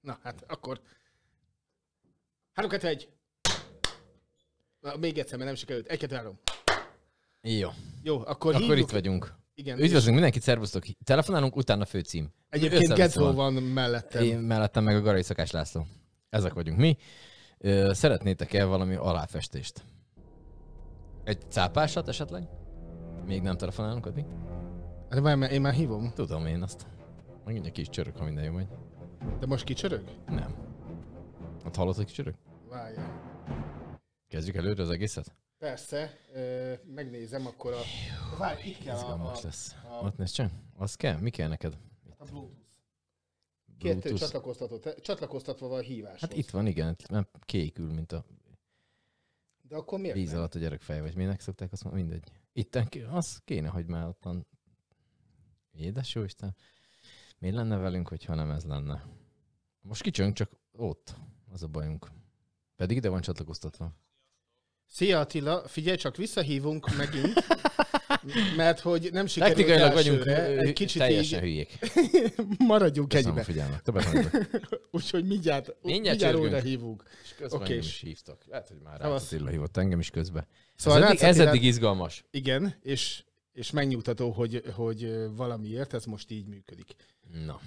Na, hát akkor... 3, 2, 1. Na, még egyszer, mert nem sikerült. 1, 2, 3. Jó. Jó, akkor, Akkor itt vagyunk. Igen. Üdvözlünk mindenkit, szervusztok. Telefonálunk, utána főcím. Egyébként Gedzo van mellettem. Én mellettem meg a Garai Szakás László. Ezek vagyunk mi. Szeretnétek-e valami aláfestést? Egy cápásat esetleg? Még nem telefonálunk addig? De várj, én már hívom. Tudom én azt. Megint egy kis csörök, ha minden jó megy. De most kicsörög? Nem. Hát hallod, hogy kicsörök? Várjál. Kezdjük előre az egészet? Persze, ö, megnézem akkor a... Várj, itt kell a, a, lesz. a, Ott nézd csak. Az kell? Mi kell neked? a Bluetooth. Bluetooth? csatlakoztató, csatlakoztatva van a híváshoz. Hát itt van, igen. Nem kékül, mint a De akkor miért víz nem? alatt a gyerekfej, vagy minek szokták azt mondani, mindegy. Itten, az kéne, hogy már ottan... Édes jó Isten. Mi lenne velünk, hogyha nem ez lenne? Most kicsönk, csak ott. Az a bajunk. Pedig ide van csatlakoztatva. Szia Attila, figyelj csak, visszahívunk megint, mert hogy nem sikerült Technikailag vagyunk egy kicsit teljesen így hülyék. maradjunk Köszönöm egybe. figyelmet. Többet nem tudok. Úgyhogy mindjárt, Mindjárt mindjárt újra hívunk. És közben engem is hívtak. Lehet, hogy már. Rácz Attila hívott engem is közben. Szóval ez, eddig, ez eddig izgalmas. Igen, és, és megnyugtató, hogy, hogy valamiért ez most így működik. Na.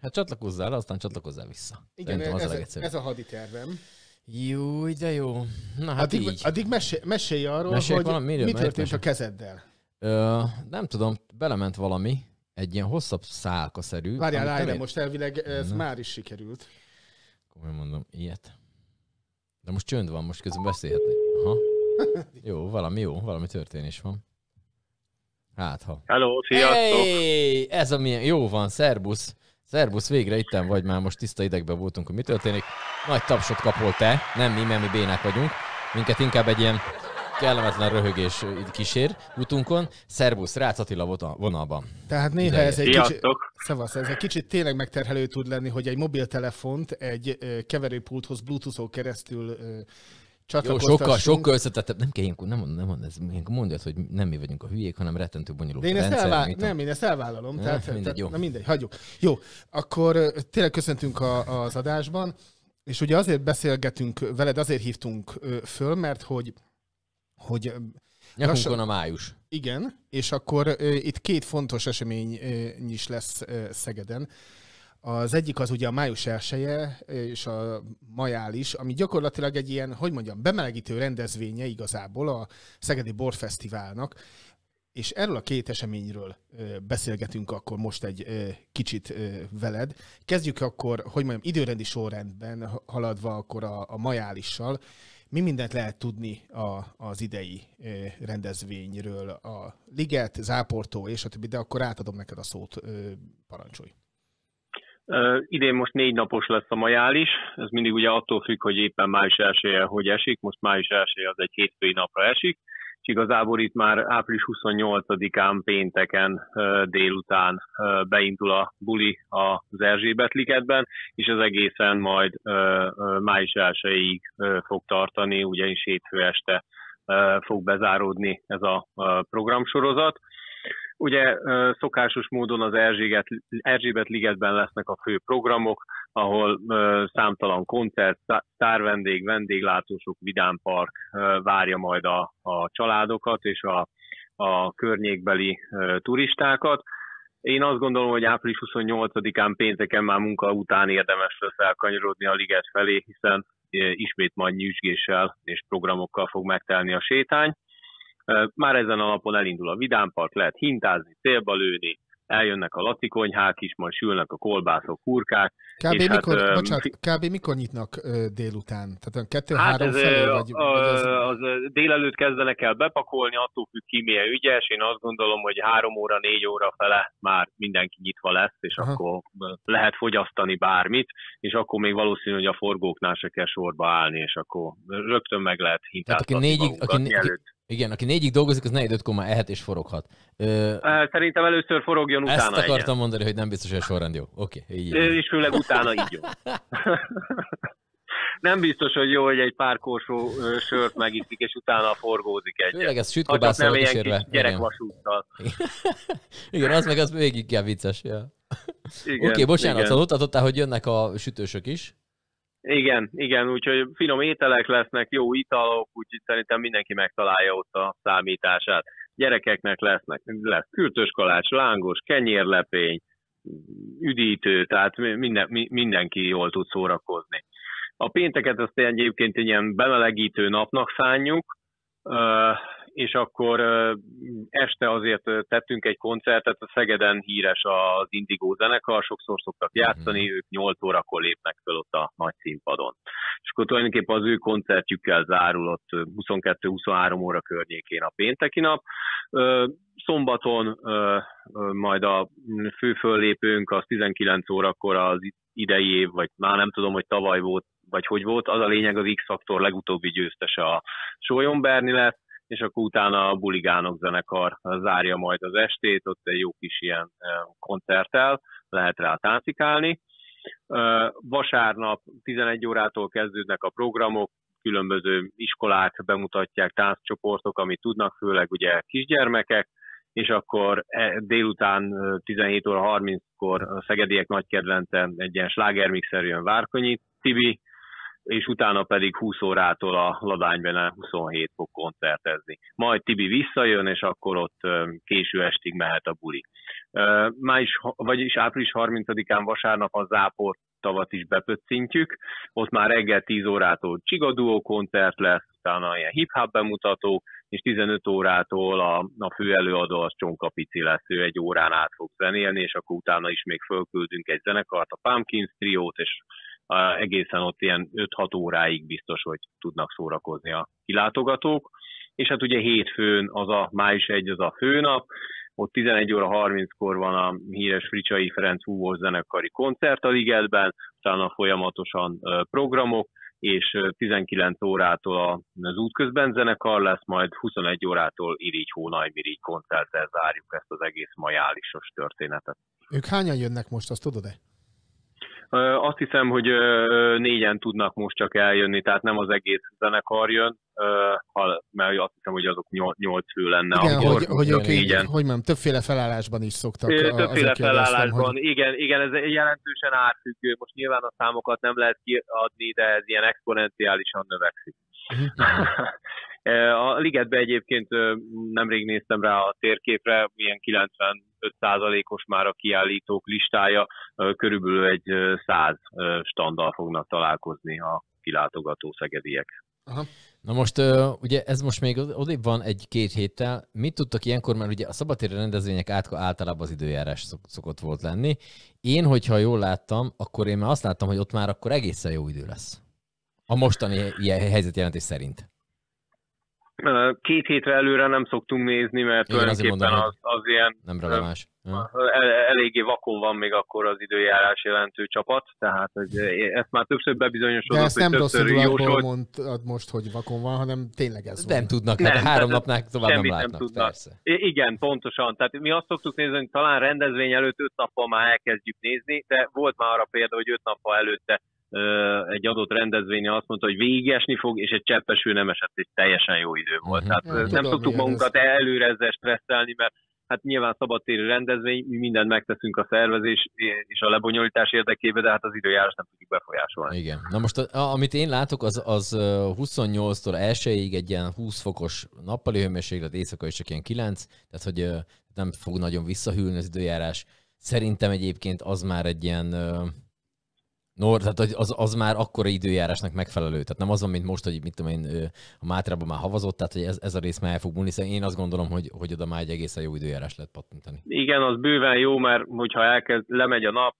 Hát csatlakozzál, aztán csatlakozzál vissza. Igen, Szerintem az a ez, ez a haditervem. Jó, de jó. Na hát addig, így. addig mesélj, mesélj arról, Meséljek hogy valami? Mi történt a mesél? kezeddel. Ö, nem tudom, belement valami, egy ilyen hosszabb szálkaszerű. Várjál, de ért- most elvileg ez Na. már is sikerült. Komolyan mondom, ilyet. De most csönd van, most közben beszélhetni. Aha. Jó, valami jó, valami történés van. Hát ha. Hello, sziasztok! Hey, ez a milyen, jó van, szerbusz. Szerbusz, végre itten vagy már, most tiszta idegben voltunk, hogy mi történik. Nagy tapsot kapol te, nem mi, mert mi bénák vagyunk. Minket inkább egy ilyen kellemetlen röhögés kísér útunkon. Szerbusz, Rácz Attila vota- vonalban. Tehát néha ez egy kicsit, Sziasztok! Szavasz, ez egy kicsit tényleg megterhelő tud lenni, hogy egy mobiltelefont egy keverőpulthoz Bluetooth-on keresztül Jó, sokkal, sokkal összetettebb. Nem kell ilyenkor, nem, nem mond, ez, ilyenkor mondjad, hogy nem mi vagyunk a hülyék, hanem rettentő bonyolult De én ezt, rendszer. elvá- mit nem, én ezt elvállalom. Ne, tehát, mindegy, tehát, jó. Na mindegy, hagyjuk. Jó, akkor tényleg köszöntünk a, az adásban, és ugye azért beszélgetünk veled, azért hívtunk föl, mert hogy, hogy Nyakunkon lassan- a május. igen, és akkor itt két fontos esemény is lesz Szegeden. Az egyik az ugye a május 1 és a majál is, ami gyakorlatilag egy ilyen, hogy mondjam, bemelegítő rendezvénye igazából a Szegedi Borfesztiválnak, és erről a két eseményről beszélgetünk akkor most egy kicsit veled. Kezdjük akkor, hogy mondjam, időrendi sorrendben ha- haladva akkor a, a majálissal. Mi mindent lehet tudni a, az idei rendezvényről? A Liget, Záportó és a többi, de akkor átadom neked a szót, parancsolj. Idén most négy napos lesz a majál is, ez mindig ugye attól függ, hogy éppen május 1 hogy esik, most május 1 az egy hétfői napra esik, és igazából itt már április 28-án pénteken délután uh, beindul a buli az Erzsébet ligetben, és az egészen majd május 1-ig uh, fog tartani, ugyanis hétfő este fog bezáródni ez a programsorozat. Ugye szokásos módon az Erzsébet, Erzsébet ligetben lesznek a fő programok, ahol számtalan koncert, sztárvendég, vendéglátósok, vidámpark várja majd a, a családokat és a, a környékbeli turistákat. Én azt gondolom, hogy április 28-án pénteken már munka után érdemes lesz elkanyarodni a liget felé, hiszen ismét majd nyüzsgéssel és programokkal fog megtelni a sétány. Már ezen a napon elindul a vidámpark, lehet hintázni, célba lőni, eljönnek a laci konyhák is, majd sülnek a kolbászok, hurkák. Kb. És hát, mikor, ö, bocsánat, kb. mikor nyitnak délután? Tehát kettő-három Hát felé? Vagy, a, vagy ez... az ö, délelőtt kezdenek el bepakolni, attól függ ki milyen ügyes. Én azt gondolom, hogy három óra, négy óra fele már mindenki nyitva lesz, és Aha. akkor lehet fogyasztani bármit, és akkor még valószínű, hogy a forgóknál se kell sorba állni, és akkor rögtön meg lehet Tehát aki hintáztatni négyig, aki, aki, mielőtt. Igen, aki négyig dolgozik, az negyed ötkor már ehet és foroghat. Ö, Szerintem először forogjon, utána ezt egyen. akartam mondani, hogy nem biztos, hogy a sorrend jó. Oké, így. Ö, és főleg utána így jó. nem biztos, hogy jó, hogy egy pár korsó sört megiszik, és utána forgózik egy. Főleg ez sütkobásszal kísérve. Gyerekvasúttal. Igen, az meg az végig kell vicces. Ja. Oké, okay, bocsánat, szóval mutatottál, hogy jönnek a sütősök is. Igen, igen, úgyhogy finom ételek lesznek, jó italok, úgyhogy szerintem mindenki megtalálja ott a számítását. Gyerekeknek lesznek, lesz kürtös kalács, lángos, kenyérlepény, üdítő, tehát minden, mindenki jól tud szórakozni. A pénteket azt egyébként egy ilyen bemelegítő napnak szánjuk, és akkor este azért tettünk egy koncertet, a Szegeden híres az Indigo zenekar, sokszor szoktak játszani, mm. ők 8 órakor lépnek föl ott a nagy színpadon. És akkor tulajdonképpen az ő koncertjükkel zárul ott 22-23 óra környékén a pénteki nap. Szombaton majd a fő föllépőnk az 19 órakor az idei év, vagy már nem tudom, hogy tavaly volt, vagy hogy volt, az a lényeg az X-Faktor legutóbbi győztese a Sólyom Berni lesz, és akkor utána a Buligánok zenekar zárja majd az estét, ott egy jó kis ilyen koncerttel lehet rá táncikálni. Vasárnap 11 órától kezdődnek a programok, különböző iskolák bemutatják tánccsoportok, amit tudnak, főleg ugye kisgyermekek, és akkor e, délután 17 óra 30-kor a Szegediek nagy kedvence egy ilyen slágermixer jön Várkonyi Tibi, és utána pedig 20 órától a Ladánybene 27 fog koncertezni. Majd Tibi visszajön, és akkor ott késő estig mehet a buli. Május, vagyis április 30-án vasárnap a Záport tavat is bepöccintjük, ott már reggel 10 órától Csigaduó koncert lesz, utána ilyen hip-hop bemutató, és 15 órától a, a fő előadó az Csonka Pici lesz, ő egy órán át fog zenélni, és akkor utána is még fölküldünk egy zenekart, a Pumpkins triót, és egészen ott ilyen 5-6 óráig biztos, hogy tudnak szórakozni a kilátogatók. És hát ugye hétfőn az a május 1 az a főnap, ott 11 óra 30-kor van a híres Fricsai Ferenc Húvós zenekari koncert a Ligetben, utána folyamatosan programok, és 19 órától az útközben zenekar lesz, majd 21 órától Irigy Hónaj Mirigy koncerttel zárjuk ezt az egész majálisos történetet. Ők hányan jönnek most, azt tudod-e? Azt hiszem, hogy négyen tudnak most csak eljönni, tehát nem az egész zenekar jön, mert azt hiszem, hogy azok nyolc fő lenne. Igen, akkor, hogy, hogy ők így, hogy mondjam, többféle felállásban is szoktak. Többféle felállásban, hogy... igen, igen, ez jelentősen átfüggő. Most nyilván a számokat nem lehet kiadni, de ez ilyen exponenciálisan növekszik. Uh-huh. A ligetbe egyébként nemrég néztem rá a térképre, ilyen 95%-os már a kiállítók listája, körülbelül egy 100 standal fognak találkozni a kilátogató szegediek. Aha. Na most ugye ez most még odébb van egy-két héttel. Mit tudtak ilyenkor, mert ugye a szabadtéri rendezvények általában az időjárás szokott volt lenni. Én, hogyha jól láttam, akkor én már azt láttam, hogy ott már akkor egészen jó idő lesz. A mostani ilyen helyzetjelentés szerint. Két hétre előre nem szoktunk nézni, mert Igen, tulajdonképpen az, az ilyen... Nem releváns. El, eléggé vakon van még akkor az időjárás jelentő csapat, tehát hogy ezt már többször bebizonyosodott. De ezt nem rosszul jósolt... mondtad most, hogy vakon van, hanem tényleg ez Nem van. tudnak, hát nem, három napnál tovább nem látnak. Nem tudnak. Persze. Igen, pontosan. Tehát mi azt szoktuk nézni, hogy talán rendezvény előtt öt nappal már elkezdjük nézni, de volt már arra példa, hogy öt nappal előtte egy adott rendezvényen azt mondta, hogy végesni fog, és egy cseppeső nem esett, és teljesen jó idő volt. Uh-huh. Tehát ja, nem tudom, szoktuk magunkat ez. előre ezzel stresszelni, mert hát nyilván szabadtéri rendezvény, mi mindent megteszünk a szervezés és a lebonyolítás érdekében, de hát az időjárás nem tudjuk befolyásolni. Igen. Na most a, amit én látok, az, az 28-tól 1 egy ilyen 20 fokos nappali hőmérséklet, éjszaka is csak ilyen 9, tehát hogy nem fog nagyon visszahűlni az időjárás. Szerintem egyébként az már egy ilyen No, tehát az, az már akkora időjárásnak megfelelő. Tehát nem az van, mint most, hogy mit tudom én, a Mátrában már havazott, tehát hogy ez, ez a rész már el fog múlni, szóval én azt gondolom, hogy, hogy oda már egy egészen jó időjárás lehet pattintani. Igen, az bőven jó, mert hogyha elkezd, lemegy a nap,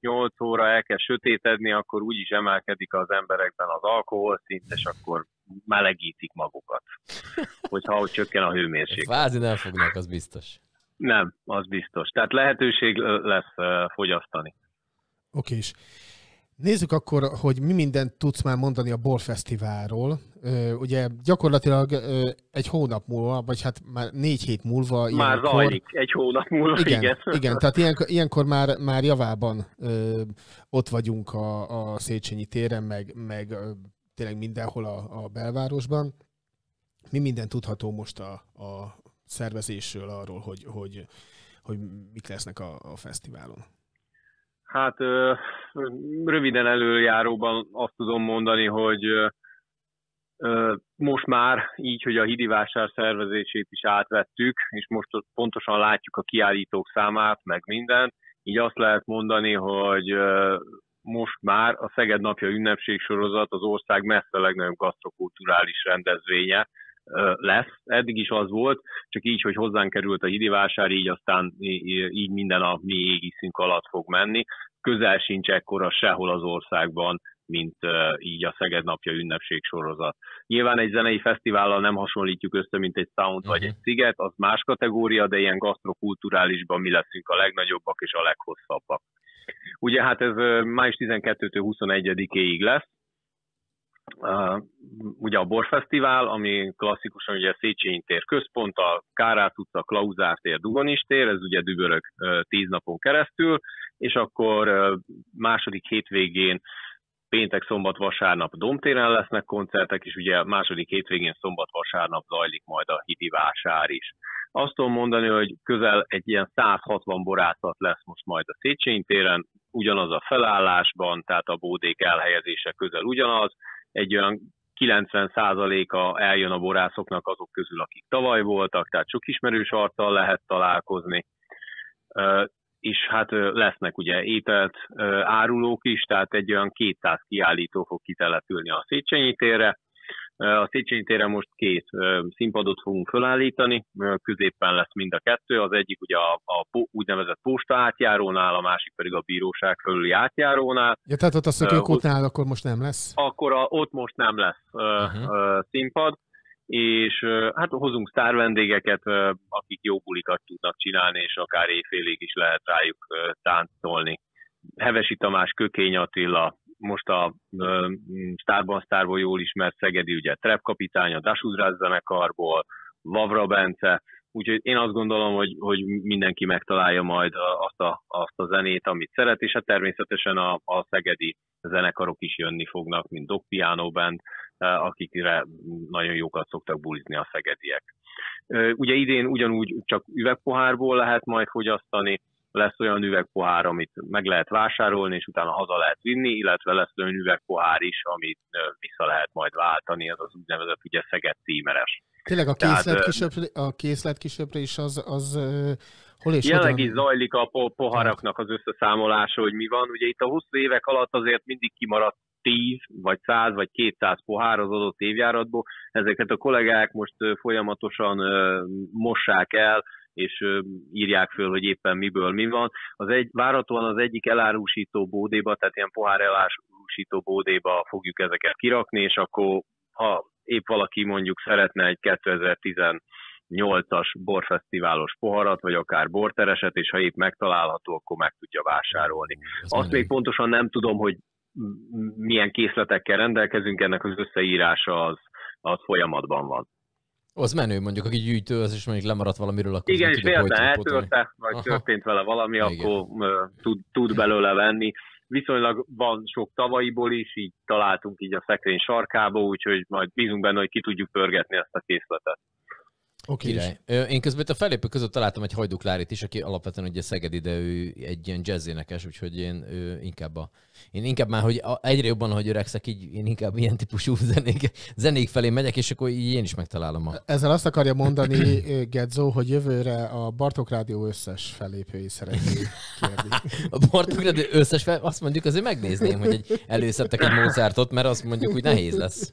7-8 óra elkezd sötétedni, akkor úgyis emelkedik az emberekben az alkoholszint, és akkor melegítik magukat, hogyha hogy csökken a hőmérséklet. Vázi nem fognak, az biztos. Nem, az biztos. Tehát lehetőség lesz fogyasztani. Oké, és Nézzük akkor, hogy mi mindent tudsz már mondani a Borfesztiválról. Ugye gyakorlatilag egy hónap múlva, vagy hát már négy hét múlva... Már ilyenkor... zajlik egy hónap múlva, igen. Igen, igen tehát ilyenkor, ilyenkor már, már javában ö, ott vagyunk a, a Széchenyi téren, meg, meg tényleg mindenhol a, a belvárosban. Mi minden tudható most a, a szervezésről, arról, hogy, hogy, hogy mik lesznek a, a fesztiválon? Hát röviden előjáróban azt tudom mondani, hogy most már így, hogy a hidivásár szervezését is átvettük, és most pontosan látjuk a kiállítók számát, meg mindent, így azt lehet mondani, hogy most már a Szeged Napja ünnepség sorozat az ország messze legnagyobb gasztrokulturális rendezvénye lesz. Eddig is az volt, csak így, hogy hozzánk került a hidivásár, így aztán így minden a mi égiszünk alatt fog menni. Közel sincs ekkora sehol az országban, mint így a Szeged Napja ünnepség sorozat. Nyilván egy zenei fesztivállal nem hasonlítjuk össze, mint egy Sound uh-huh. vagy egy Sziget, az más kategória, de ilyen gasztrokulturálisban mi leszünk a legnagyobbak és a leghosszabbak. Ugye hát ez május 12-től 21-ig lesz, Uh, ugye a Borfesztivál, ami klasszikusan ugye Széchenyi tér központ, a Kárát utca, Klauzár tér, Dugonis tér, ez ugye dübörök uh, tíz napon keresztül, és akkor uh, második hétvégén péntek, szombat, vasárnap Domtéren lesznek koncertek, és ugye második hétvégén szombat, vasárnap zajlik majd a hidi vásár is. Azt tudom mondani, hogy közel egy ilyen 160 borászat lesz most majd a Széchenyi téren, ugyanaz a felállásban, tehát a bódék elhelyezése közel ugyanaz, egy olyan 90%-a eljön a borászoknak azok közül, akik tavaly voltak, tehát sok ismerős arccal lehet találkozni, és hát lesznek ugye ételt árulók is, tehát egy olyan 200 kiállító fog kitelepülni a Széchenyi térre, a Széchenyi téren most két színpadot fogunk felállítani, középen lesz mind a kettő, az egyik ugye a, a úgynevezett posta átjárónál, a másik pedig a bíróság fölüli átjárónál. Ja, tehát ott a szökőkútnál akkor most nem lesz? Akkor a, ott most nem lesz uh-huh. színpad, és hát hozunk sztár vendégeket, akik jó bulikat tudnak csinálni, és akár éjfélig is lehet rájuk táncolni. Hevesi Tamás, Kökény Attila, most a Starban Starból jól ismert Szegedi, ugye Trep kapitány, a Dasudrász zenekarból, Vavra Bence, úgyhogy én azt gondolom, hogy, hogy mindenki megtalálja majd azt a, azt a zenét, amit szeret, és hát természetesen a, a szegedi zenekarok is jönni fognak, mint Dog Piano Band, akikre nagyon jókat szoktak bulizni a szegediek. Ugye idén ugyanúgy csak üvegpohárból lehet majd fogyasztani, lesz olyan üvegpohár, amit meg lehet vásárolni, és utána haza lehet vinni, illetve lesz olyan üvegpohár is, amit vissza lehet majd váltani, ez az úgynevezett ugye Szeged címeres. Tényleg a készletkisöpre, a készletkisöpre is az, az hol és Jelenleg is zajlik a poharaknak az összeszámolása, hogy mi van. Ugye itt a 20 évek alatt azért mindig kimaradt 10 vagy 100 vagy 200 pohár az adott évjáratból. Ezeket a kollégák most folyamatosan mossák el, és írják föl, hogy éppen miből mi van. Az egy, várhatóan az egyik elárusító bódéba, tehát ilyen pohár elárusító bódéba fogjuk ezeket kirakni, és akkor ha épp valaki mondjuk szeretne egy 2018-as borfesztiválos poharat, vagy akár bortereset, és ha épp megtalálható, akkor meg tudja vásárolni. Ez Azt még pontosan nem tudom, hogy milyen készletekkel rendelkezünk, ennek az összeírása az, az folyamatban van. Az menő, mondjuk, aki gyűjtő, az is mondjuk lemaradt valamiről, akkor Igen, és véletlen eltörte, vagy Aha. történt vele valami, Igen. akkor uh, tud, tud belőle venni. Viszonylag van sok tavalyiból is, így találtunk így a szekrény sarkába, úgyhogy majd bízunk benne, hogy ki tudjuk pörgetni ezt a készletet. Okay. Király. Én közben a felépő között találtam egy Hajduk Lárit is, aki alapvetően ugye Szegedi, de ő egy ilyen jazzénekes, úgyhogy én ő inkább a, én inkább már, hogy egyre jobban, hogy öregszek, így én inkább ilyen típusú zenék, zenék felé megyek, és akkor így én is megtalálom. A... Ezzel azt akarja mondani Gedzo, hogy jövőre a Bartok Rádió összes felépői szeretné kérni. a Bartok Rádió összes fel, azt mondjuk azért megnézném, hogy egy előszedtek egy Mozartot, mert azt mondjuk, hogy nehéz lesz.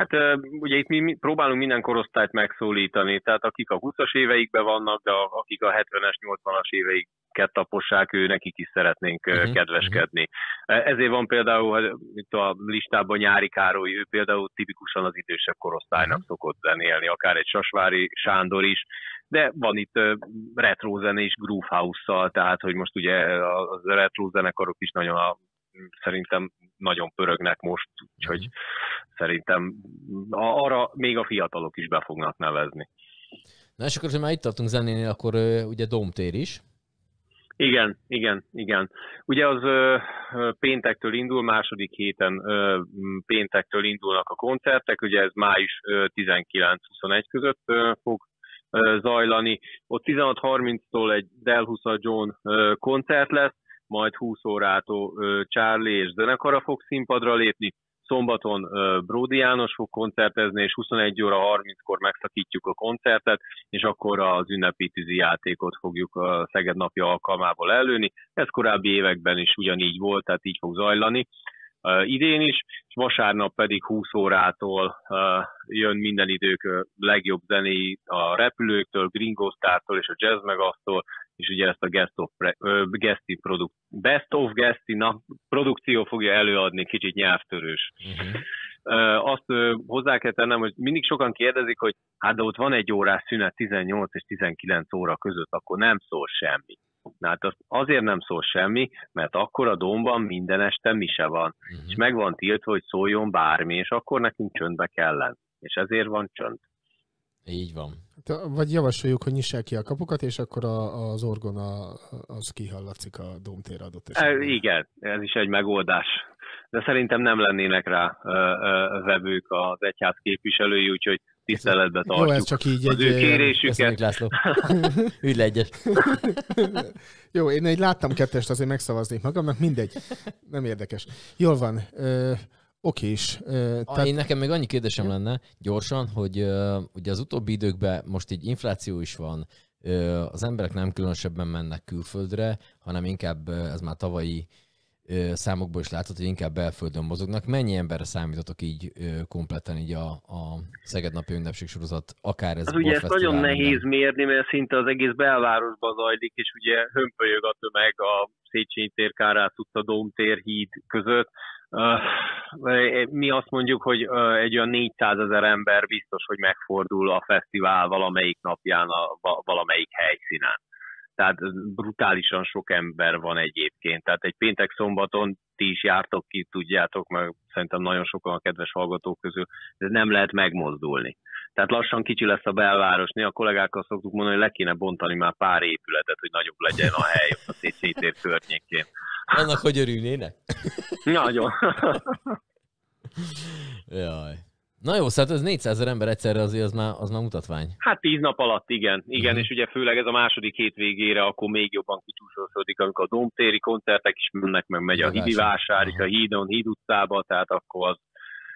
Hát ugye itt mi próbálunk minden korosztályt megszólítani, tehát akik a 20-as éveikben vannak, de akik a 70-es, 80-as éveiket tapossák, ő nekik is szeretnénk uh-huh. kedveskedni. Ezért van például itt a listában Nyári Károly, ő például tipikusan az idősebb korosztálynak uh-huh. szokott zenélni, akár egy Sasvári Sándor is, de van itt retro zene is Groove House-szal, tehát hogy most ugye a retro zenekarok is nagyon a szerintem nagyon pörögnek most, úgyhogy szerintem arra még a fiatalok is be fognak nevezni. Na és akkor, hogy már itt tartunk zenénél, akkor ugye Domtér is. Igen, igen, igen. Ugye az ö, péntektől indul, második héten ö, péntektől indulnak a koncertek, ugye ez május 19-21 között ö, fog ö, zajlani. Ott 16.30-tól egy Delhusa John ö, koncert lesz, majd 20 órától ö, Charlie és zenekara fog színpadra lépni, Szombaton Bródi János fog koncertezni, és 21 óra 30-kor megszakítjuk a koncertet, és akkor az ünnepi tűzi játékot fogjuk a Szeged napja alkalmából előni. Ez korábbi években is ugyanígy volt, tehát így fog zajlani idén is, és vasárnap pedig 20 órától jön minden idők legjobb zené a repülőktől, Gringo Star-tól és a Jazz Megasztól, és ugye ezt a Guest of, Gesti produk, Best of Gesti na, produkció fogja előadni, kicsit nyelvtörős. Uh-huh. Azt hozzá kell tennem, hogy mindig sokan kérdezik, hogy hát de ott van egy órás szünet 18 és 19 óra között, akkor nem szól semmi. Na hát az azért nem szól semmi, mert akkor a domban minden este mise van, uh-huh. és meg van tiltva, hogy szóljon bármi, és akkor nekünk csöndbe kell lenni. És ezért van csönd. Így van. Vagy javasoljuk, hogy nyissák ki a kapukat, és akkor a, az orgon a, az kihallatszik a domtér adott esetben. E, igen, ez is egy megoldás. De szerintem nem lennének rá ö, ö, vevők az egyház képviselői, úgyhogy tiszteletbe tartjuk Jó, ez csak így az egy, ő kérésüket. László. Ügy le egyes. Jó, én egy láttam kettest, azért megszavaznék magam, mert mindegy. Nem érdekes. Jól van. Ö, Oké is. Uh, tehát... Én nekem még annyi kérdésem ja. lenne gyorsan, hogy uh, ugye az utóbbi időkben most így infláció is van, uh, az emberek nem különösebben mennek külföldre, hanem inkább uh, ez már tavalyi uh, számokból is látható, hogy inkább belföldön mozognak. Mennyi emberre számítotok így uh, kompletten így a, a Szeged napi ünnepség sorozat, akár ez az Ugye ezt nagyon nehéz mérni, mert szinte az egész belvárosban zajlik, és ugye hömpölyög a tömeg a Széchenyi tér, Kárát utca, Dómtér híd között mi azt mondjuk, hogy egy olyan 400 ezer ember biztos, hogy megfordul a fesztivál valamelyik napján, a, valamelyik helyszínen. Tehát brutálisan sok ember van egyébként. Tehát egy péntek szombaton ti is jártok ki, tudjátok, meg szerintem nagyon sokan a kedves hallgatók közül, de nem lehet megmozdulni. Tehát lassan kicsi lesz a belváros. a kollégákkal szoktuk mondani, hogy le kéne bontani már pár épületet, hogy nagyobb legyen a hely a Széchenyi környékén. Annak, hogy örülnének? Nagyon. Jaj. Na jó, szóval ez 400 ezer ember egyszerre azért az már, az már mutatvány. Hát 10 nap alatt, igen. Igen, uh-huh. és ugye főleg ez a második hétvégére akkor még jobban kicsúsosodik, amikor a domtéri koncertek is mennek, meg megy a hídi vásárig, a hídon, híd utcába, tehát akkor az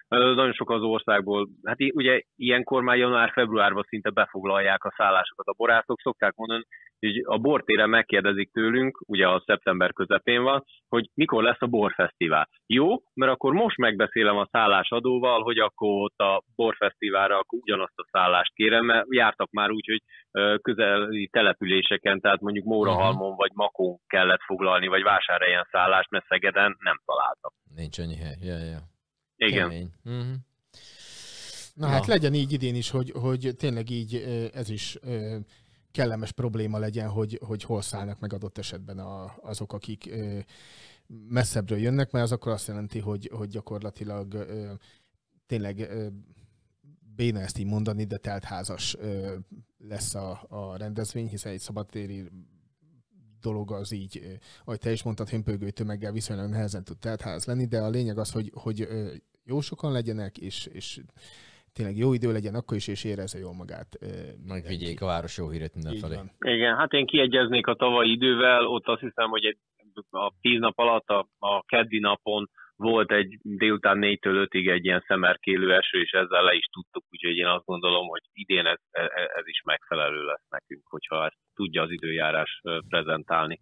nagyon sok az országból, hát ugye ilyenkor már január-februárban szinte befoglalják a szállásokat a borászok, szokták mondani, hogy a bortéren megkérdezik tőlünk, ugye a szeptember közepén van, hogy mikor lesz a borfesztivál. Jó, mert akkor most megbeszélem a szállásadóval, hogy akkor ott a borfesztiválra akkor ugyanazt a szállást kérem, mert jártak már úgy, hogy közeli településeken, tehát mondjuk Mórahalmon vagy Makón kellett foglalni, vagy vásárhelyen szállást, mert Szegeden nem találtak. Nincs annyi hely. Ja, ja. Igen. Uh-huh. Na, Na hát legyen így idén is, hogy, hogy tényleg így ez is kellemes probléma legyen, hogy, hogy hol szállnak meg adott esetben a, azok, akik messzebbről jönnek, mert az akkor azt jelenti, hogy, hogy gyakorlatilag tényleg béna ezt így mondani, de teltházas lesz a, a rendezvény, hiszen egy szabadtéri dolog az így, ahogy te is mondtad, hömpögő tömeggel viszonylag nehezen tud teltház lenni, de a lényeg az, hogy, hogy jó sokan legyenek, és, és tényleg jó idő legyen akkor is, és érezze jól magát. Megvigyék a város jó híret mindenfelé. Igen, hát én kiegyeznék a tavalyi idővel, ott azt hiszem, hogy egy, a tíz nap alatt, a, a keddi napon volt egy délután 4-től 5-ig egy ilyen szemerkélő eső, és ezzel le is tudtuk, úgyhogy én azt gondolom, hogy idén ez, ez, ez is megfelelő lesz nekünk, hogyha ezt tudja az időjárás prezentálni.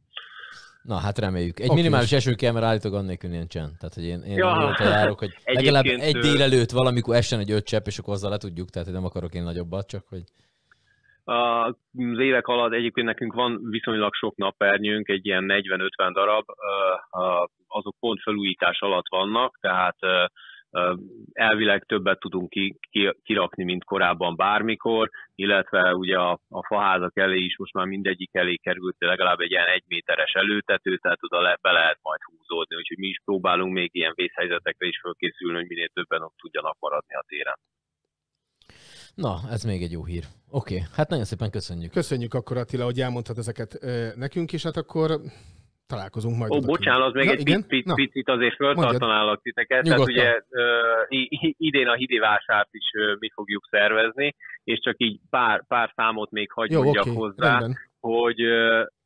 Na, hát reméljük. Egy okay. minimális eső kell, mert állítok annélkül nincsen. Tehát, hogy én, én ja. járok, hogy legalább egy délelőtt valamikor essen egy öt csepp, és akkor azzal le tudjuk, tehát nem akarok én nagyobbat, csak hogy... Az évek alatt egyébként nekünk van viszonylag sok napernyőnk, egy ilyen 40-50 darab, azok pont felújítás alatt vannak, tehát elvileg többet tudunk ki, ki, kirakni, mint korábban bármikor, illetve ugye a, a faházak elé is most már mindegyik elé került legalább egy ilyen egy méteres előtető, tehát oda le, be lehet majd húzódni úgyhogy mi is próbálunk még ilyen vészhelyzetekre is fölkészülni, hogy minél többen ott tudjanak maradni a téren. Na, ez még egy jó hír. Oké, okay. hát nagyon szépen köszönjük. Köszönjük akkor Attila, hogy elmondtad ezeket nekünk, és hát akkor találkozunk majd. Ó, bocsánat, az még Na, egy? Picit, Na, picit azért föltartanálak titeket. Tehát ugye uh, idén a hidivásárt is mi fogjuk szervezni, és csak így pár, pár számot még hagy Jó, mondjak okay, hozzá, rendben. hogy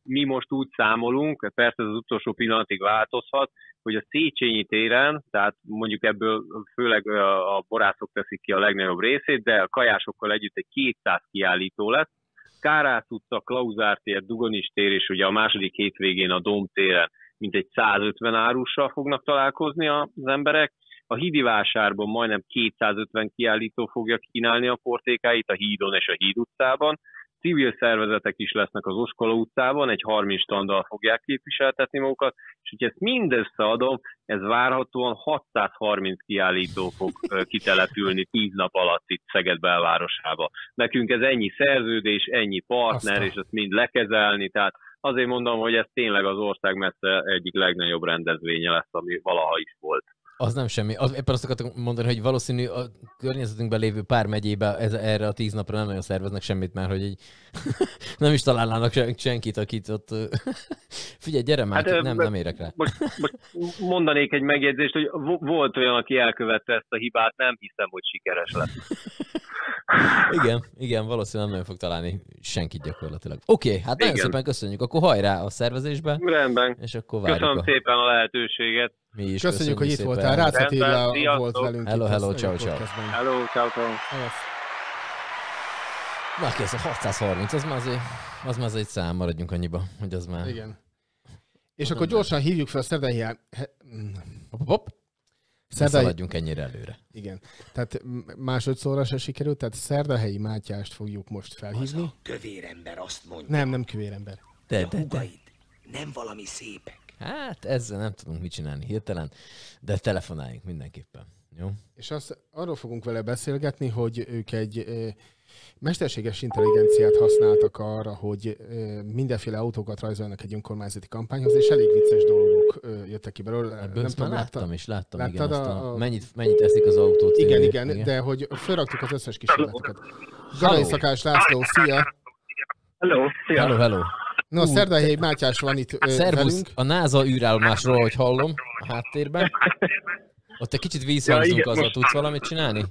mi most úgy számolunk, persze az utolsó pillanatig változhat, hogy a Széchenyi téren, tehát mondjuk ebből főleg a borászok teszik ki a legnagyobb részét, de a kajásokkal együtt egy 200 kiállító lesz, Kárász utca, Klauzár tér, Dugonis tér, és ugye a második hétvégén a Dom téren mintegy 150 árussal fognak találkozni az emberek. A hídi vásárban majdnem 250 kiállító fogja kínálni a portékáit a hídon és a híd utcában. Civil szervezetek is lesznek az Oskola utcában, egy 30 standal fogják képviseltetni magukat, és hogyha ezt mindössze ez várhatóan 630 kiállító fog kitelepülni 10 nap alatt itt Szeged belvárosába. Nekünk ez ennyi szerződés, ennyi partner, Aztán. és ezt mind lekezelni, tehát azért mondom, hogy ez tényleg az ország messze egyik legnagyobb rendezvénye lesz, ami valaha is volt. Az nem semmi. Az, éppen azt akartam mondani, hogy valószínű a környezetünkben lévő pár megyébe ez, erre a tíz napra nem nagyon szerveznek semmit, mert hogy így nem is találnának senkit, akit ott... Figyelj, gyere már, hát, nem, nem érek rá. Most, most mondanék egy megjegyzést, hogy volt olyan, aki elkövette ezt a hibát, nem hiszem, hogy sikeres lesz. igen, igen, valószínűleg nem fog találni senkit gyakorlatilag. Oké, okay, hát nagyon igen. szépen köszönjük. Akkor hajrá a szervezésbe. Rendben. És akkor várjuk Köszönöm a... szépen a lehetőséget. Mi is köszönjük, köszönjük hogy itt voltál. Rácz Attila volt velünk. Hello, hello, ciao, ciao. Hello, ciao, ciao. Na, kész, a 630, az már azért, az már azért egy szám, maradjunk annyiba, hogy az már... Igen. És akkor gyorsan hívjuk fel a szerdai... Hopp, hopp. Szerdai... szaladjunk ennyire előre. Igen. Tehát másodszorra se sikerült, tehát Szerdahelyi Mátyást fogjuk most felhívni. Az a kövér ember azt mondja. Nem, nem kövér ember. De, de, de. nem valami szépek. Hát ezzel nem tudunk mit csinálni hirtelen, de telefonáljunk mindenképpen. Jó? És azt, arról fogunk vele beszélgetni, hogy ők egy mesterséges intelligenciát használtak arra, hogy mindenféle autókat rajzolnak egy önkormányzati kampányhoz, és elég vicces dolgok jöttek ki belőle. Ebből nem tudom, láttam is, láttam, igen, a, a... Mennyit, mennyit eszik az autó igen, igen, igen, de hogy felraktuk az összes kísérleteket. Galai Szakás László, szia! Hello, szia! Hello, hello! No, Szerdahelyi Mátyás van itt Szervusz, velünk. a NASA űrállomásról, hogy hallom a háttérben. Ott egy kicsit vízhangzunk, ja, azzal tudsz valamit csinálni?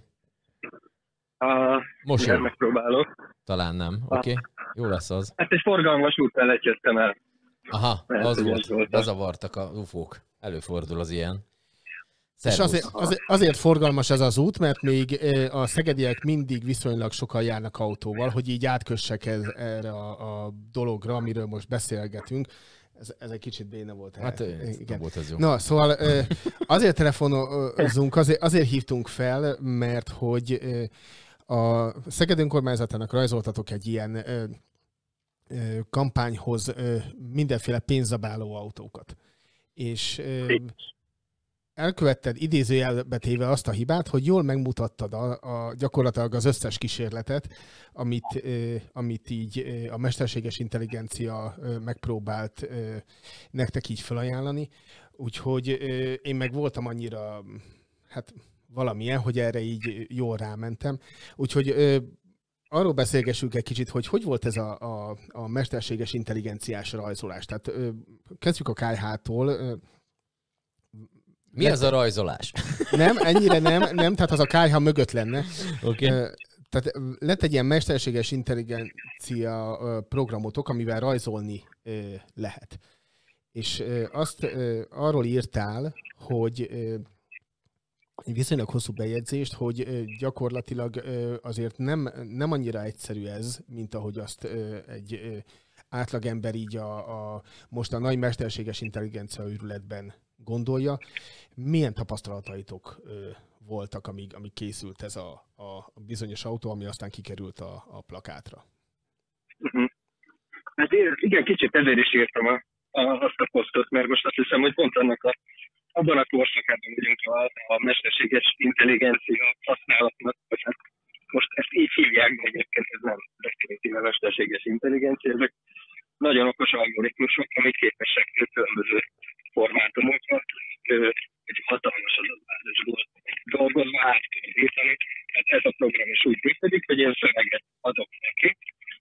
Uh, Most igen, megpróbálok. Talán nem. Oké, okay. jó lesz az. Hát egy forgalmas lecsesztem el. Aha, Mert az volt. Bezavartak a ufók. Előfordul az ilyen. Szervusz. És azért, azért, azért forgalmas ez az út, mert még a szegediek mindig viszonylag sokan járnak autóval, hogy így átkössek ez, erre a, a dologra, amiről most beszélgetünk. Ez, ez egy kicsit béna volt. Hát igen. volt ez jó. Na, szóval azért telefonozunk, azért, azért hívtunk fel, mert hogy a Szeged önkormányzatának rajzoltatok egy ilyen kampányhoz mindenféle pénzabáló autókat. És elkövetted idézőjelbe téve azt a hibát, hogy jól megmutattad a, a, gyakorlatilag az összes kísérletet, amit, amit így a mesterséges intelligencia megpróbált nektek így felajánlani. Úgyhogy én meg voltam annyira, hát valamilyen, hogy erre így jól rámentem. Úgyhogy arról beszélgessünk egy kicsit, hogy hogy volt ez a, a, a mesterséges intelligenciás rajzolás. Tehát kezdjük a KH-tól mi lett... az a rajzolás? Nem, ennyire nem, nem, tehát az a kájha mögött lenne. Okay. Tehát lett egy ilyen mesterséges intelligencia programotok, amivel rajzolni lehet. És azt arról írtál, hogy egy viszonylag hosszú bejegyzést, hogy gyakorlatilag azért nem, nem annyira egyszerű ez, mint ahogy azt egy átlagember így a, a most a nagy mesterséges intelligencia űrületben gondolja. Milyen tapasztalataitok voltak, amíg, amíg készült ez a, a bizonyos autó, ami aztán kikerült a, a plakátra? Uh-huh. Igen, kicsit ezért is írtam a, a, azt a posztot, mert most azt hiszem, hogy pont annak a, abban a korszakában vagyunk a, a mesterséges intelligencia használatnak, vagy hát most ezt így hívják, de egyébként ez nem definitíve mesterséges intelligencia, ezek nagyon okos algoritmusok, amik képesek különböző formát egy hatalmas adatbázisból dolgozva át kell nézeni. Tehát ez a program is úgy működik, hogy én szöveget adok neki,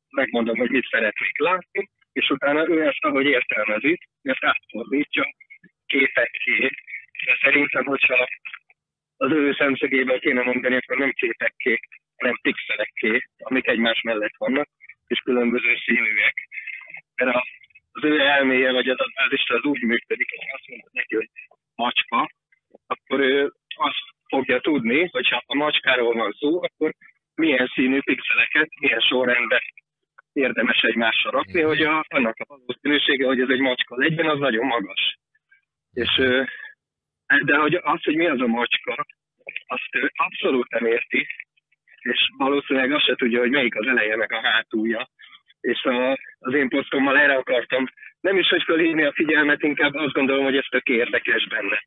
megmondom, hogy mit szeretnék látni, és utána ő ezt, ahogy értelmezi, ezt átfordítja képekké. De szerintem, hogyha az ő szemszögéből kéne mondani, akkor nem képekké, hanem pixelekké, amik egymás mellett vannak, és különböző színűek. Mert az ő elméje vagy adatbázisra az úgy működik, hogy azt mondod neki, hogy macska, akkor ő azt fogja tudni, hogy ha a macskáról van szó, akkor milyen színű pixeleket, milyen sorrendben érdemes egymásra rakni, hogy a, annak a valószínűsége, hogy ez egy macska legyen, az nagyon magas. És, de hogy az, hogy mi az a macska, azt ő abszolút nem érti, és valószínűleg azt se tudja, hogy melyik az eleje meg a hátulja. És a, az én posztommal erre akartam, nem is, hogy fölhívni a figyelmet, inkább azt gondolom, hogy ez tök érdekes benne.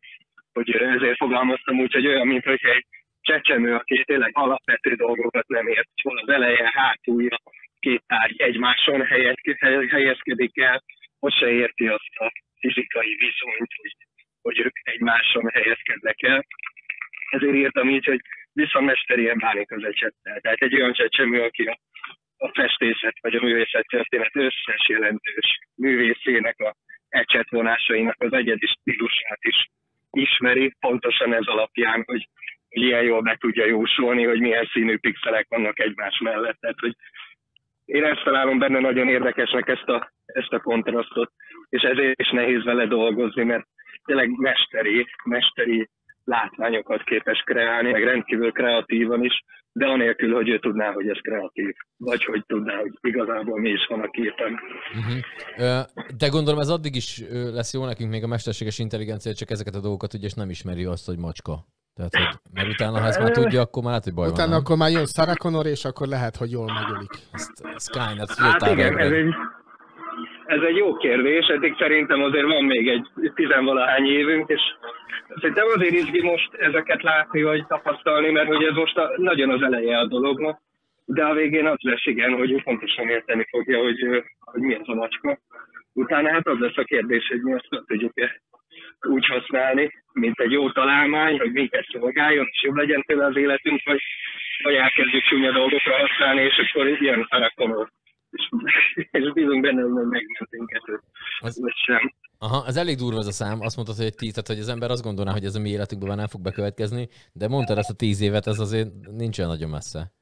Hogy ezért fogalmaztam úgy, hogy olyan, mint hogy egy csecsemő, aki tényleg alapvető dolgokat nem ért, hol az eleje, hátulja, két tárgy egymáson helyezkedik el, hogy se érti azt a fizikai viszonyt, hogy, hogy ők egymáson helyezkednek el. Ezért írtam így, hogy visszamesterien bánik az ecsettel. Tehát egy olyan csecsemő, aki a, a festészet vagy a művészet történet összes jelentős művészének a ecsetvonásainak az egyedi stílusát is ismeri, pontosan ez alapján, hogy, ilyen jól be tudja jósolni, hogy milyen színű pixelek vannak egymás mellett. Tehát, hogy én ezt találom benne nagyon érdekesnek ezt a, ezt a kontrasztot, és ezért is nehéz vele dolgozni, mert tényleg mesteri, mesteri látványokat képes kreálni, meg rendkívül kreatívan is, de anélkül, hogy ő tudná, hogy ez kreatív, vagy hogy tudná, hogy igazából mi is van a képen. Uh-huh. De gondolom ez addig is lesz jó nekünk még a mesterséges intelligencia, csak ezeket a dolgokat ugye, és nem ismeri azt, hogy macska. Tehát, hogy, mert utána, ha ezt már tudja, akkor már lehet, hogy baj Utána van. akkor már jön Sarah Connor, és akkor lehet, hogy jól megölik. Ezt, Skynet Hát igen, ez egy, ez egy jó kérdés, eddig szerintem azért van még egy tizenvalahány évünk, és szerintem azért izgi most ezeket látni, vagy tapasztalni, mert hogy ez most a, nagyon az eleje a dolognak, de a végén az lesz igen, hogy ő pontosan érteni fogja, hogy, hogy mi az a macska. Utána hát az lesz a kérdés, hogy mi azt tudjuk-e úgy használni, mint egy jó találmány, hogy minket szolgáljon, és jobb legyen tőle az életünk, vagy, vagy elkezdjük csúnya dolgokra használni, és akkor ilyen farakonor. És, és bízunk benne, hogy megmentünk ezt, az... sem. Aha, ez elég durva ez a szám. Azt mondtad, hogy egy tíz, tehát hogy az ember azt gondolná, hogy ez a mi életünkben már nem fog bekövetkezni, de mondtad ezt a tíz évet, ez azért nincsen nagyon messze.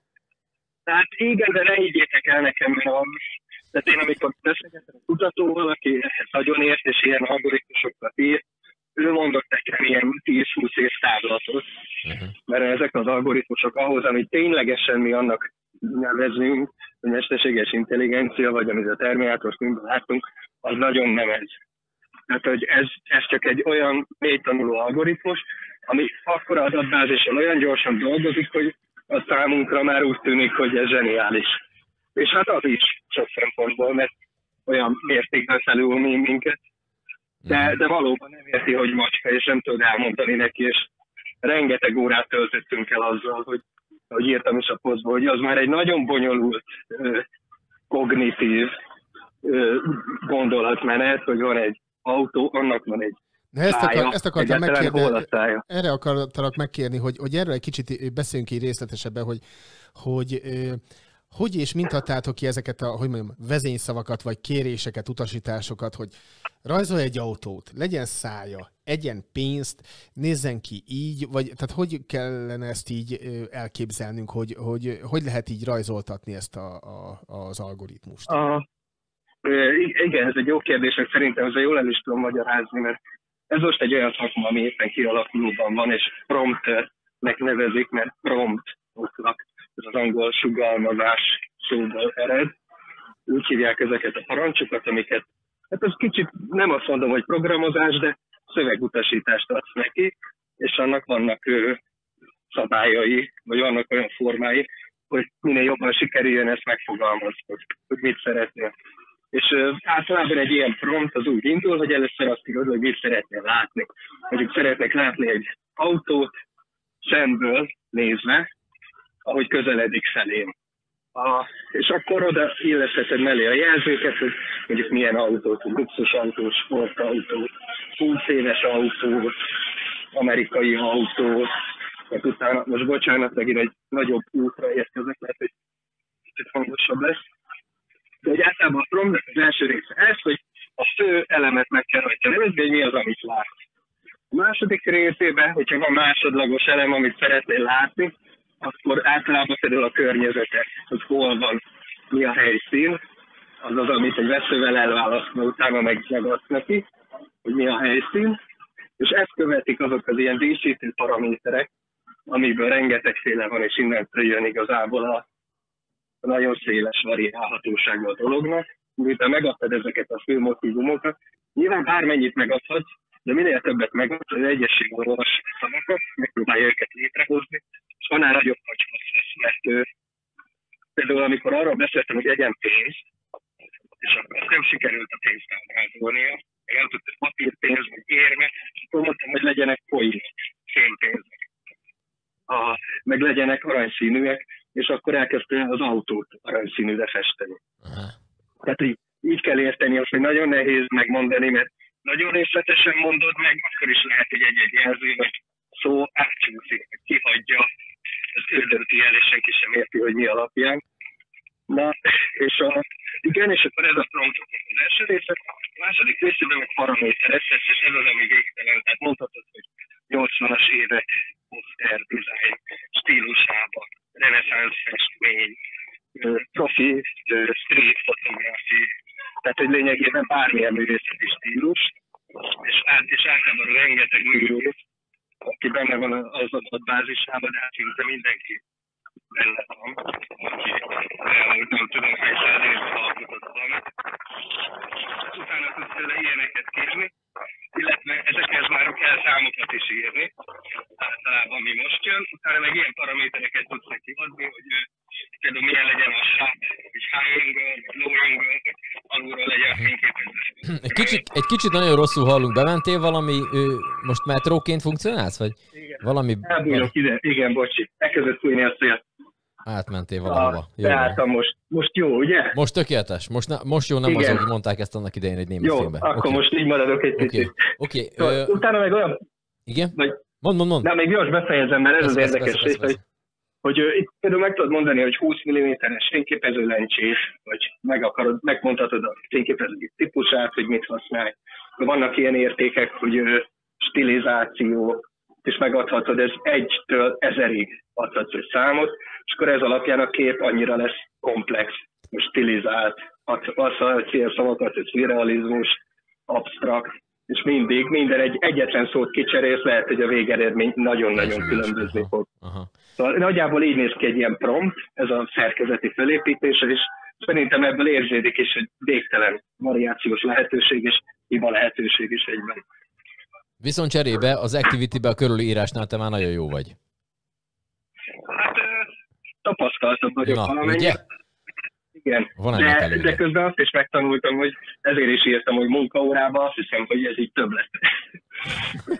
Tehát igen, de ne higgyétek el nekem, mert a, tehát én amikor beszélgetem a kutatóval, aki ehhez nagyon ért, és ilyen algoritmusokat ír, ő mondott nekem ilyen 10-20 év távlatot, uh-huh. mert ezek az algoritmusok ahhoz, amit ténylegesen mi annak nevezünk, hogy mesterséges intelligencia, vagy amit a Terminátor filmben látunk, az nagyon nem ez. Tehát, hogy ez, ez csak egy olyan mély tanuló algoritmus, ami akkora adatbázison olyan gyorsan dolgozik, hogy a számunkra már úgy tűnik, hogy ez zseniális. És hát az is sok szempontból, mert olyan mértékben felül minket. De, de valóban nem érti, hogy macska, és nem tud elmondani neki, és rengeteg órát töltöttünk el azzal, hogy, hogy írtam is a posztba, hogy az már egy nagyon bonyolult kognitív gondolatmenet, hogy van egy autó, annak van egy de ezt, akar, ezt akartam megkérni, erre akartalak megkérni, hogy, hogy erről egy kicsit beszéljünk ki részletesebben, hogy, hogy hogy és mint adtátok ki ezeket a, hogy mondjam, vezényszavakat, vagy kéréseket, utasításokat, hogy rajzolj egy autót, legyen szája, egyen pénzt, nézzen ki így, vagy tehát hogy kellene ezt így elképzelnünk, hogy hogy, hogy lehet így rajzoltatni ezt a, a, az algoritmust? A, igen, ez egy jó kérdés, és szerintem ezzel jól el is tudom magyarázni, mert ez most egy olyan szakma, ami éppen kialakulóban van, és promptnek nevezik, mert prompt ez az angol sugalmazás szóból ered. Úgy hívják ezeket a parancsokat, amiket, hát ez kicsit nem azt mondom, hogy programozás, de szövegutasítást adsz neki, és annak vannak ő, szabályai, vagy vannak olyan formái, hogy minél jobban sikerüljön ezt megfogalmazni, hogy, mit szeretnél. És általában egy ilyen prompt az úgy indul, hogy először azt írod, hogy mit szeretnél látni. Mondjuk szeretnék látni egy autót szemből nézve, ahogy közeledik felém. A, és akkor oda illesztheted mellé a jelzőket, hogy mondjuk milyen autó, luxus autó, sportautó, 20 éves autó, amerikai autó, mert utána, most bocsánat, megint egy nagyobb útra érkezek, lehet, hogy kicsit hangosabb lesz. De hogy általában a promnak az első része ez, hogy a fő elemet meg kell rajta nevezni, hogy mi az, amit látsz. A második részében, hogyha van másodlagos elem, amit szeretnél látni, akkor általában például a környezete, hogy hol van, mi a helyszín, az az, amit egy veszővel elválasztva, utána meg megadsz neki, hogy mi a helyszín, és ezt követik azok az ilyen díszítő paraméterek, amiből rengetegféle van, és innen jön igazából a nagyon széles variálhatósága a dolognak. Miután megadtad ezeket a fő motivumokat, nyilván bármennyit megadhatsz, de minél többet megadsz, az egyességben olvas szavakat, megpróbálja őket létrehozni, és annál nagyobb kacsasz lesz, mert ő, például amikor arról beszéltem, hogy egyen pénzt, és akkor nem sikerült a pénzt ábrázolnia, el tudta papírpénz, meg érme, és akkor mondtam, hogy legyenek coinok, fénypénzek a, meg legyenek aranyszínűek, és akkor elkezdte az autót aranyszínűre festeni. Aha. Tehát így, így kell érteni azt, hogy nagyon nehéz megmondani, mert nagyon részletesen mondod meg, akkor is lehet, hogy egy-egy jelző, vagy szó átcsúszik, kihagyja, ez ő el, és senki sem érti, hogy mi alapján. Na, és a, igen, és akkor ez a prompt az első része, a második részében meg paraméterezhet, és ez az, ami végtelen. Tehát mondhatod, hogy 80-as évek poster design stílusában, reneszánsz festmény, profi street fotografi, tehát hogy lényegében bármilyen művészeti stílus, és, át, és általában rengeteg művész, aki benne van az adatbázisában, de hát szinte mindenki benne van, aki elmúlt nem tudom hány száz évben alkotott valamit. Utána tudsz tőle ilyeneket kérni, illetve ezekhez már kell számokat is írni, általában mi most jön, utána meg ilyen paramétereket tudsz neki adni, hogy például milyen legyen a sáp, hogy high angle, vagy low angle, alulról legyen a fényképezés. Egy kicsit, egy kicsit nagyon rosszul hallunk. Bementél valami, most metróként funkcionálsz, vagy igen. valami... Elbújok ide, igen, bocsi, elkezdett fújni a szél. Átmentél valahova. Jó, Beálltam most. Most jó, ugye? Most tökéletes. Most, ne, most jó, nem Igen. azok, hogy mondták ezt annak idején egy német jó, filmben. akkor okay. most így maradok egy picit. Oké. Okay. Okay. Szóval, utána meg olyan... Igen? Vagy... Mond, mond, mond. De még gyors befejezem, mert ez vesz, az vesz, érdekes rész, hogy, hogy itt például meg tudod mondani, hogy 20 mm-es fényképező lencsés, vagy meg akarod, megmondhatod a fényképező típusát, hogy mit használj. Vannak ilyen értékek, hogy stilizáció, és megadhatod, ez egytől ezerig adhatsz egy számot, és akkor ez alapján a kép annyira lesz komplex, stilizált, azt a célszavakat, hogy szürrealizmus, absztrakt, és mindig, minden egy egyetlen szót kicserélsz, lehet, hogy a végeredmény nagyon-nagyon különbözni fog. Aha. Szóval nagyjából így néz ki egy ilyen prompt, ez a szerkezeti felépítés, és szerintem ebből érződik is egy végtelen variációs lehetőség, és hiba lehetőség is egyben. Viszont cserébe az Activity-be a körülírásnál te már nagyon jó vagy. Hát tapasztaltabb vagyok Na, valamennyit. Ugye? Igen, Van de, de közben azt is megtanultam, hogy ezért is írtam, hogy munkaórában, azt hiszem, hogy ez így több lesz.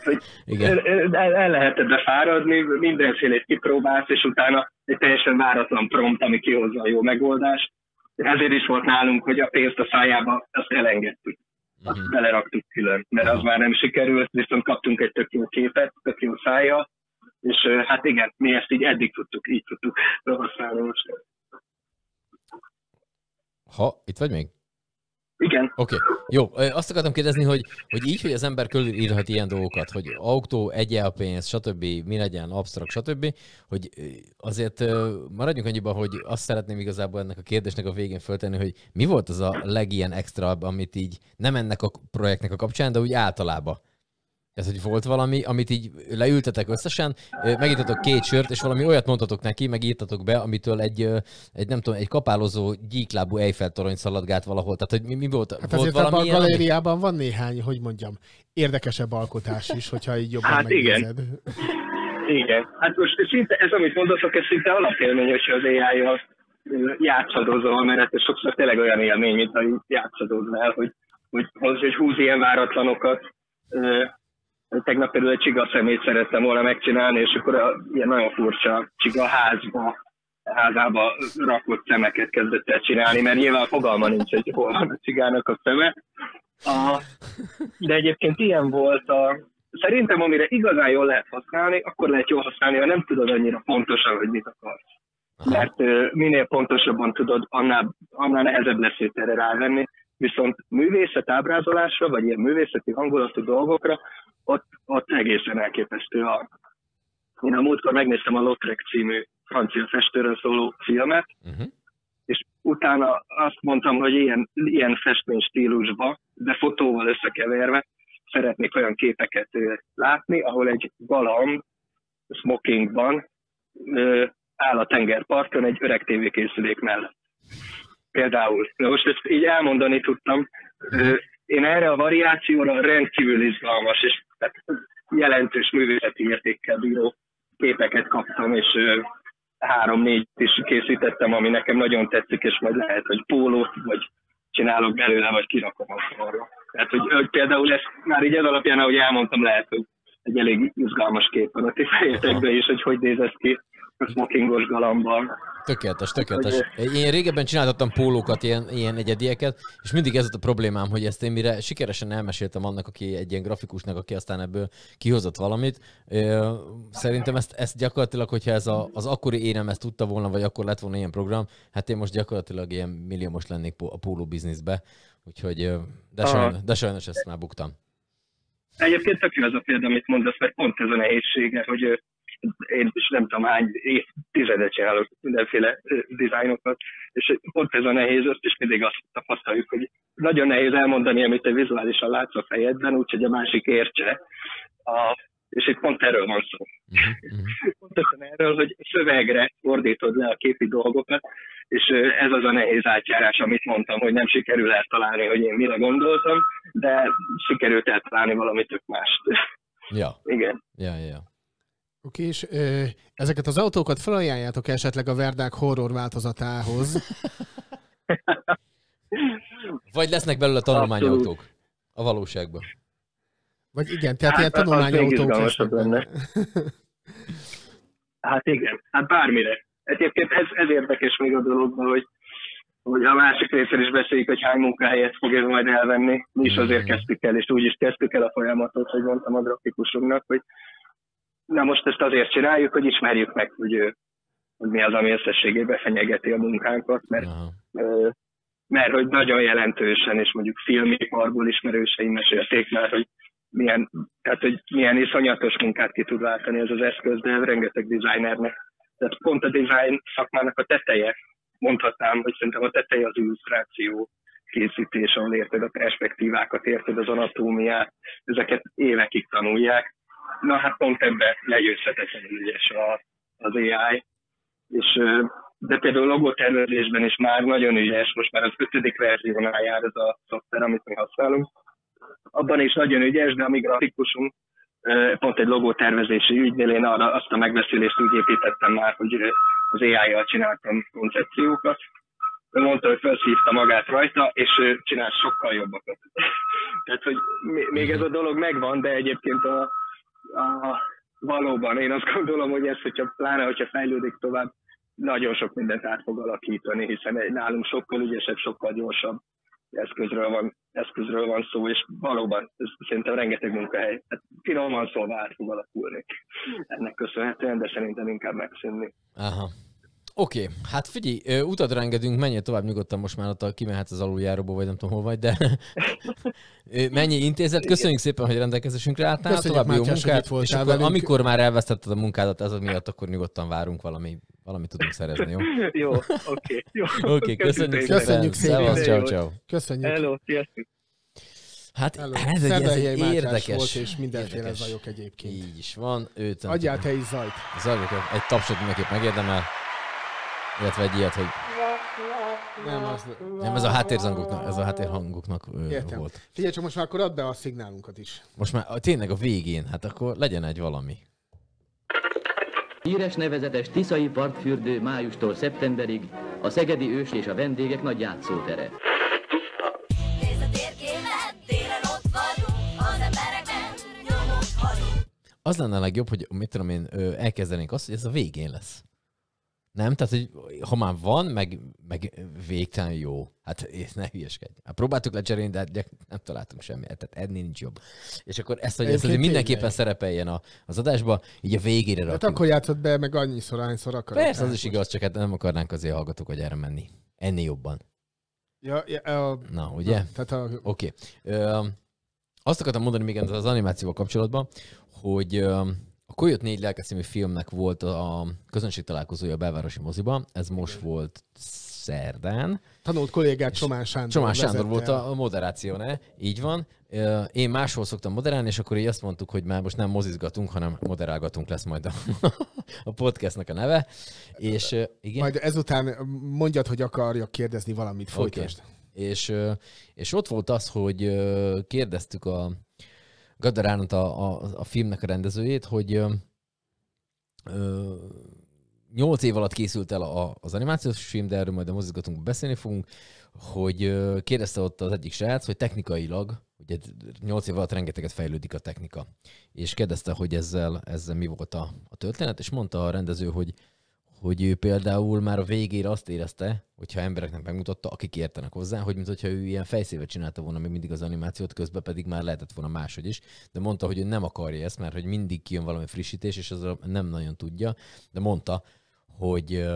Igen. El, el lehet ebbe fáradni, mindenfélét kipróbálsz, és utána egy teljesen váratlan prompt, ami kihozza a jó megoldást. Ezért is volt nálunk, hogy a pénzt a szájába azt elengedtük azt uh-huh. beleraktuk külön, mert az már nem sikerült, viszont kaptunk egy tök jó képet, tök jó szája, és hát igen, mi ezt így eddig tudtuk, így tudtuk használni most. Ha, itt vagy még? Igen. Oké, okay. jó. Azt akartam kérdezni, hogy, hogy így, hogy az ember írhat ilyen dolgokat, hogy autó, egyelpénz, stb., mi legyen, absztrakt, stb., hogy azért maradjunk annyiban, hogy azt szeretném igazából ennek a kérdésnek a végén föltenni, hogy mi volt az a legilyen extra, amit így nem ennek a projektnek a kapcsán, de úgy általában ez, hogy volt valami, amit így leültetek összesen, megítatok két sört, és valami olyat mondhatok neki, megírtatok be, amitől egy, egy nem tudom, egy kapálozó gyíklábú Eiffel torony szaladgált valahol. Tehát, hogy mi, mi volt? Hát volt azért valami a galériában ami... van néhány, hogy mondjam, érdekesebb alkotás is, hogyha így jobban hát megnézed. Igen. igen. Hát most szinte ez, amit mondatok, ez szinte alapélmény, hogyha az AI-jal játszadozol, mert ez sokszor tényleg olyan élmény, mint ha játszadoznál, hogy, hogy, hogy, hogy húz ilyen váratlanokat, Tegnap például egy csiga szemét szerettem volna megcsinálni, és akkor a, ilyen nagyon furcsa csiga házba házába rakott szemeket kezdett el csinálni, mert nyilván fogalma nincs, hogy hol van a cigának a szeme. A, de egyébként ilyen volt a, szerintem amire igazán jól lehet használni, akkor lehet jól használni, ha nem tudod annyira pontosan, hogy mit akarsz. Mert minél pontosabban tudod, annál, annál nehezebb lesz őt erre rávenni. Viszont művészet ábrázolásra, vagy ilyen művészeti hangulatú dolgokra, ott, ott egészen elképesztő a... Én a múltkor megnéztem a Lautrec című francia festőről szóló filmet, Uh-huh. és utána azt mondtam, hogy ilyen, ilyen festmény stílusba, de fotóval összekeverve szeretnék olyan képeket látni, ahol egy galamb smokingban áll a tengerparton egy öreg tévékészülék mellett. Például. Na most ezt így elmondani tudtam. Én erre a variációra rendkívül izgalmas, és jelentős művészeti értékkel bíró képeket kaptam, és három-négy is készítettem, ami nekem nagyon tetszik, és majd lehet, hogy pólót, vagy csinálok belőle, vagy kirakom a falra. Tehát, hogy, hogy például ezt már így ez alapján, ahogy elmondtam, lehet, hogy egy elég izgalmas kép van a ti fejetekben is, hogy hogy néz ez ki smokingos galambban. Tökéletes, tökéletes. Én régebben csináltattam pólókat, ilyen, ilyen egyedieket, és mindig ez volt a problémám, hogy ezt én mire sikeresen elmeséltem annak, aki egy ilyen grafikusnak, aki aztán ebből kihozott valamit. Szerintem ezt, ezt gyakorlatilag, hogyha ez a, az akkori énem ezt tudta volna, vagy akkor lett volna ilyen program, hát én most gyakorlatilag ilyen milliómos lennék a póló bizniszbe. Úgyhogy, de, Aha. sajnos, de sajnos ezt már buktam. Egyébként tök jó az a példa, amit mondasz, mert pont ez a nehézsége, hogy én is nem tudom hány évtizedet csinálok mindenféle dizájnokat, és pont ez a nehéz, azt is mindig azt tapasztaljuk, hogy nagyon nehéz elmondani, amit te vizuálisan látsz a fejedben, úgyhogy a másik értse. A, és itt pont erről van szó. Pontosan erről, hogy szövegre fordítod le a képi dolgokat, és ez az a nehéz átjárás, amit mondtam, hogy nem sikerül eltalálni, hogy én mire gondoltam, de sikerült eltalálni valami tök mást. Ja, Igen. ja, ja, ja. Oké, és ö, ezeket az autókat felajánljátok esetleg a Verdák horror változatához? Vagy lesznek belőle tanulmányautók a valóságban. Vagy igen, tehát Hát, ilyen tanulmányautók lesznek lenne. benne. Hát igen, hát bármire. Egyébként ez, ez érdekes még a dologban, hogy, hogy a másik részen is beszéljük, hogy hány munkahelyet fog ez majd elvenni. Mi is azért Mhm. kezdtük el, és úgy is kezdtük el a folyamatot, hogy mondtam a grafikusunknak, hogy na most ezt azért csináljuk, hogy ismerjük meg, hogy, ő- hogy mi az, ami összességében fenyegeti a munkánkat, mert Aha. Mert hogy nagyon jelentősen, és mondjuk filmiparból ismerőseim mesélték már, hogy milyen, tehát, hogy milyen iszonyatos munkát ki tud váltani ez az eszköz, de rengeteg designernek. Tehát pont a design szakmának a teteje, mondhatnám, hogy szerintem a teteje az illusztráció készítés, ahol érted a perspektívákat, érted az anatómiát, ezeket évekig tanulják. Na hát pont ebbe legyőzhetetlenül ügyes a, az AI, és de például logotervezésben is már nagyon ügyes, most már az ötödik verziónál jár ez a szoftver, amit mi használunk. Abban is nagyon ügyes, de a mi grafikusunk pont egy logótervezési ügynél én arra azt a megbeszélést úgy építettem már, hogy az AI-jal csináltam koncepciókat. Ő mondta, hogy felszívta magát rajta, és csinál sokkal jobbakat. Tehát, hogy még ez a dolog megvan, de egyébként a, valóban én azt gondolom, hogy ez, hogyha pláne, hogyha fejlődik tovább, nagyon sok mindent át fog alakítani, hiszen nálunk sokkal ügyesebb, sokkal gyorsabb eszközről van, eszközről van szó, és valóban ez szerintem rengeteg munkahely. Hát finoman szólva át fog alakulni ennek köszönhetően, de szerintem inkább megszűnni. Aha. Oké, okay. hát figyelj, ö, utadra engedünk, menjél tovább nyugodtan, most már ott a, kimehetsz az aluljáróba, vagy nem tudom hol vagy, de mennyi intézet, köszönjük szépen, hogy rendelkezésünkre álltál, Köszönjük, további jó munkát, és akkor velünk. amikor már elvesztetted a munkádat ez miatt, akkor nyugodtan várunk valami, valamit tudunk szerezni, jó? Jó, oké. Jó. Oké, okay, köszönjük szépen. Köszönjük szépen. Szevasz, ciao, ciao. Köszönjük. Hello, sziasztok. Hát Hello. ez egy, ez egy érdekes, volt, és mindenféle érdekes. zajok egyébként. Így is van, őt Adjál te is zajt. Zajlok, egy tapsot mindenképp megérdemel, illetve egy ilyet, hogy Nem, az... nem, ez a háttérzangoknak, ez a háttérhangoknak Értem. volt. Figyelj csak, most már akkor add be a szignálunkat is. Most már a- tényleg a végén, hát akkor legyen egy valami. Híres nevezetes Tiszai partfürdő májustól szeptemberig a szegedi ős és a vendégek nagy játszótere. Az lenne a legjobb, hogy mit tudom én, elkezdenénk azt, hogy ez a végén lesz. Nem? Tehát, hogy ha már van, meg, meg végtelen jó. Hát ne hülyeskedj. Hát próbáltuk lecserélni, de nem találtunk semmit. Tehát ennél nincs jobb. És akkor ezt, hogy ez azért mindenképpen tényleg. szerepeljen a, az adásba, így a végére Hát rakjuk. akkor játszott be meg annyiszor, annyiszor akarod. Persze, az Hát is igaz, csak hát nem akarnánk azért hallgatók, hogy erre menni. Ennél jobban. Ja, ja, a, Na, ugye? Na, tehát a, Oké. Okay. Azt akartam mondani még az animációval kapcsolatban, hogy ö, a Coyote 4 lelke című filmnek volt a közönség találkozója a belvárosi moziba, ez most volt szerdán. tanult kollégát Csomán Sándor Csomán Sándor volt a, moderáció, ne? Így van. Én máshol szoktam moderálni, és akkor így azt mondtuk, hogy már most nem mozizgatunk, hanem moderálgatunk lesz majd a, a podcastnak a neve. És igen. Majd ezután mondjad, hogy akarja kérdezni valamit, folytasd. És, ö, és ott volt az, hogy kérdeztük a Gadaránot, a, a, a filmnek a rendezőjét, hogy ö, ö, nyolc év alatt készült el a, az animációs film, de erről majd a mozizgatónkban beszélni fogunk, hogy ö, kérdezte ott az egyik srác, hogy technikailag, ugye nyolc év alatt rengeteget fejlődik a technika, és kérdezte, hogy ezzel, ezzel mi volt a, a történet, és mondta a rendező, hogy hogy ő például már a végére azt érezte, hogyha embereknek megmutatta, akik értenek hozzá, hogy mint hogyha ő ilyen fejszével csinálta volna még mindig az animációt, közben pedig már lehetett volna máshogy is, de mondta, hogy ő nem akarja ezt, mert hogy mindig kijön valami frissítés, és az nem nagyon tudja, de mondta, hogy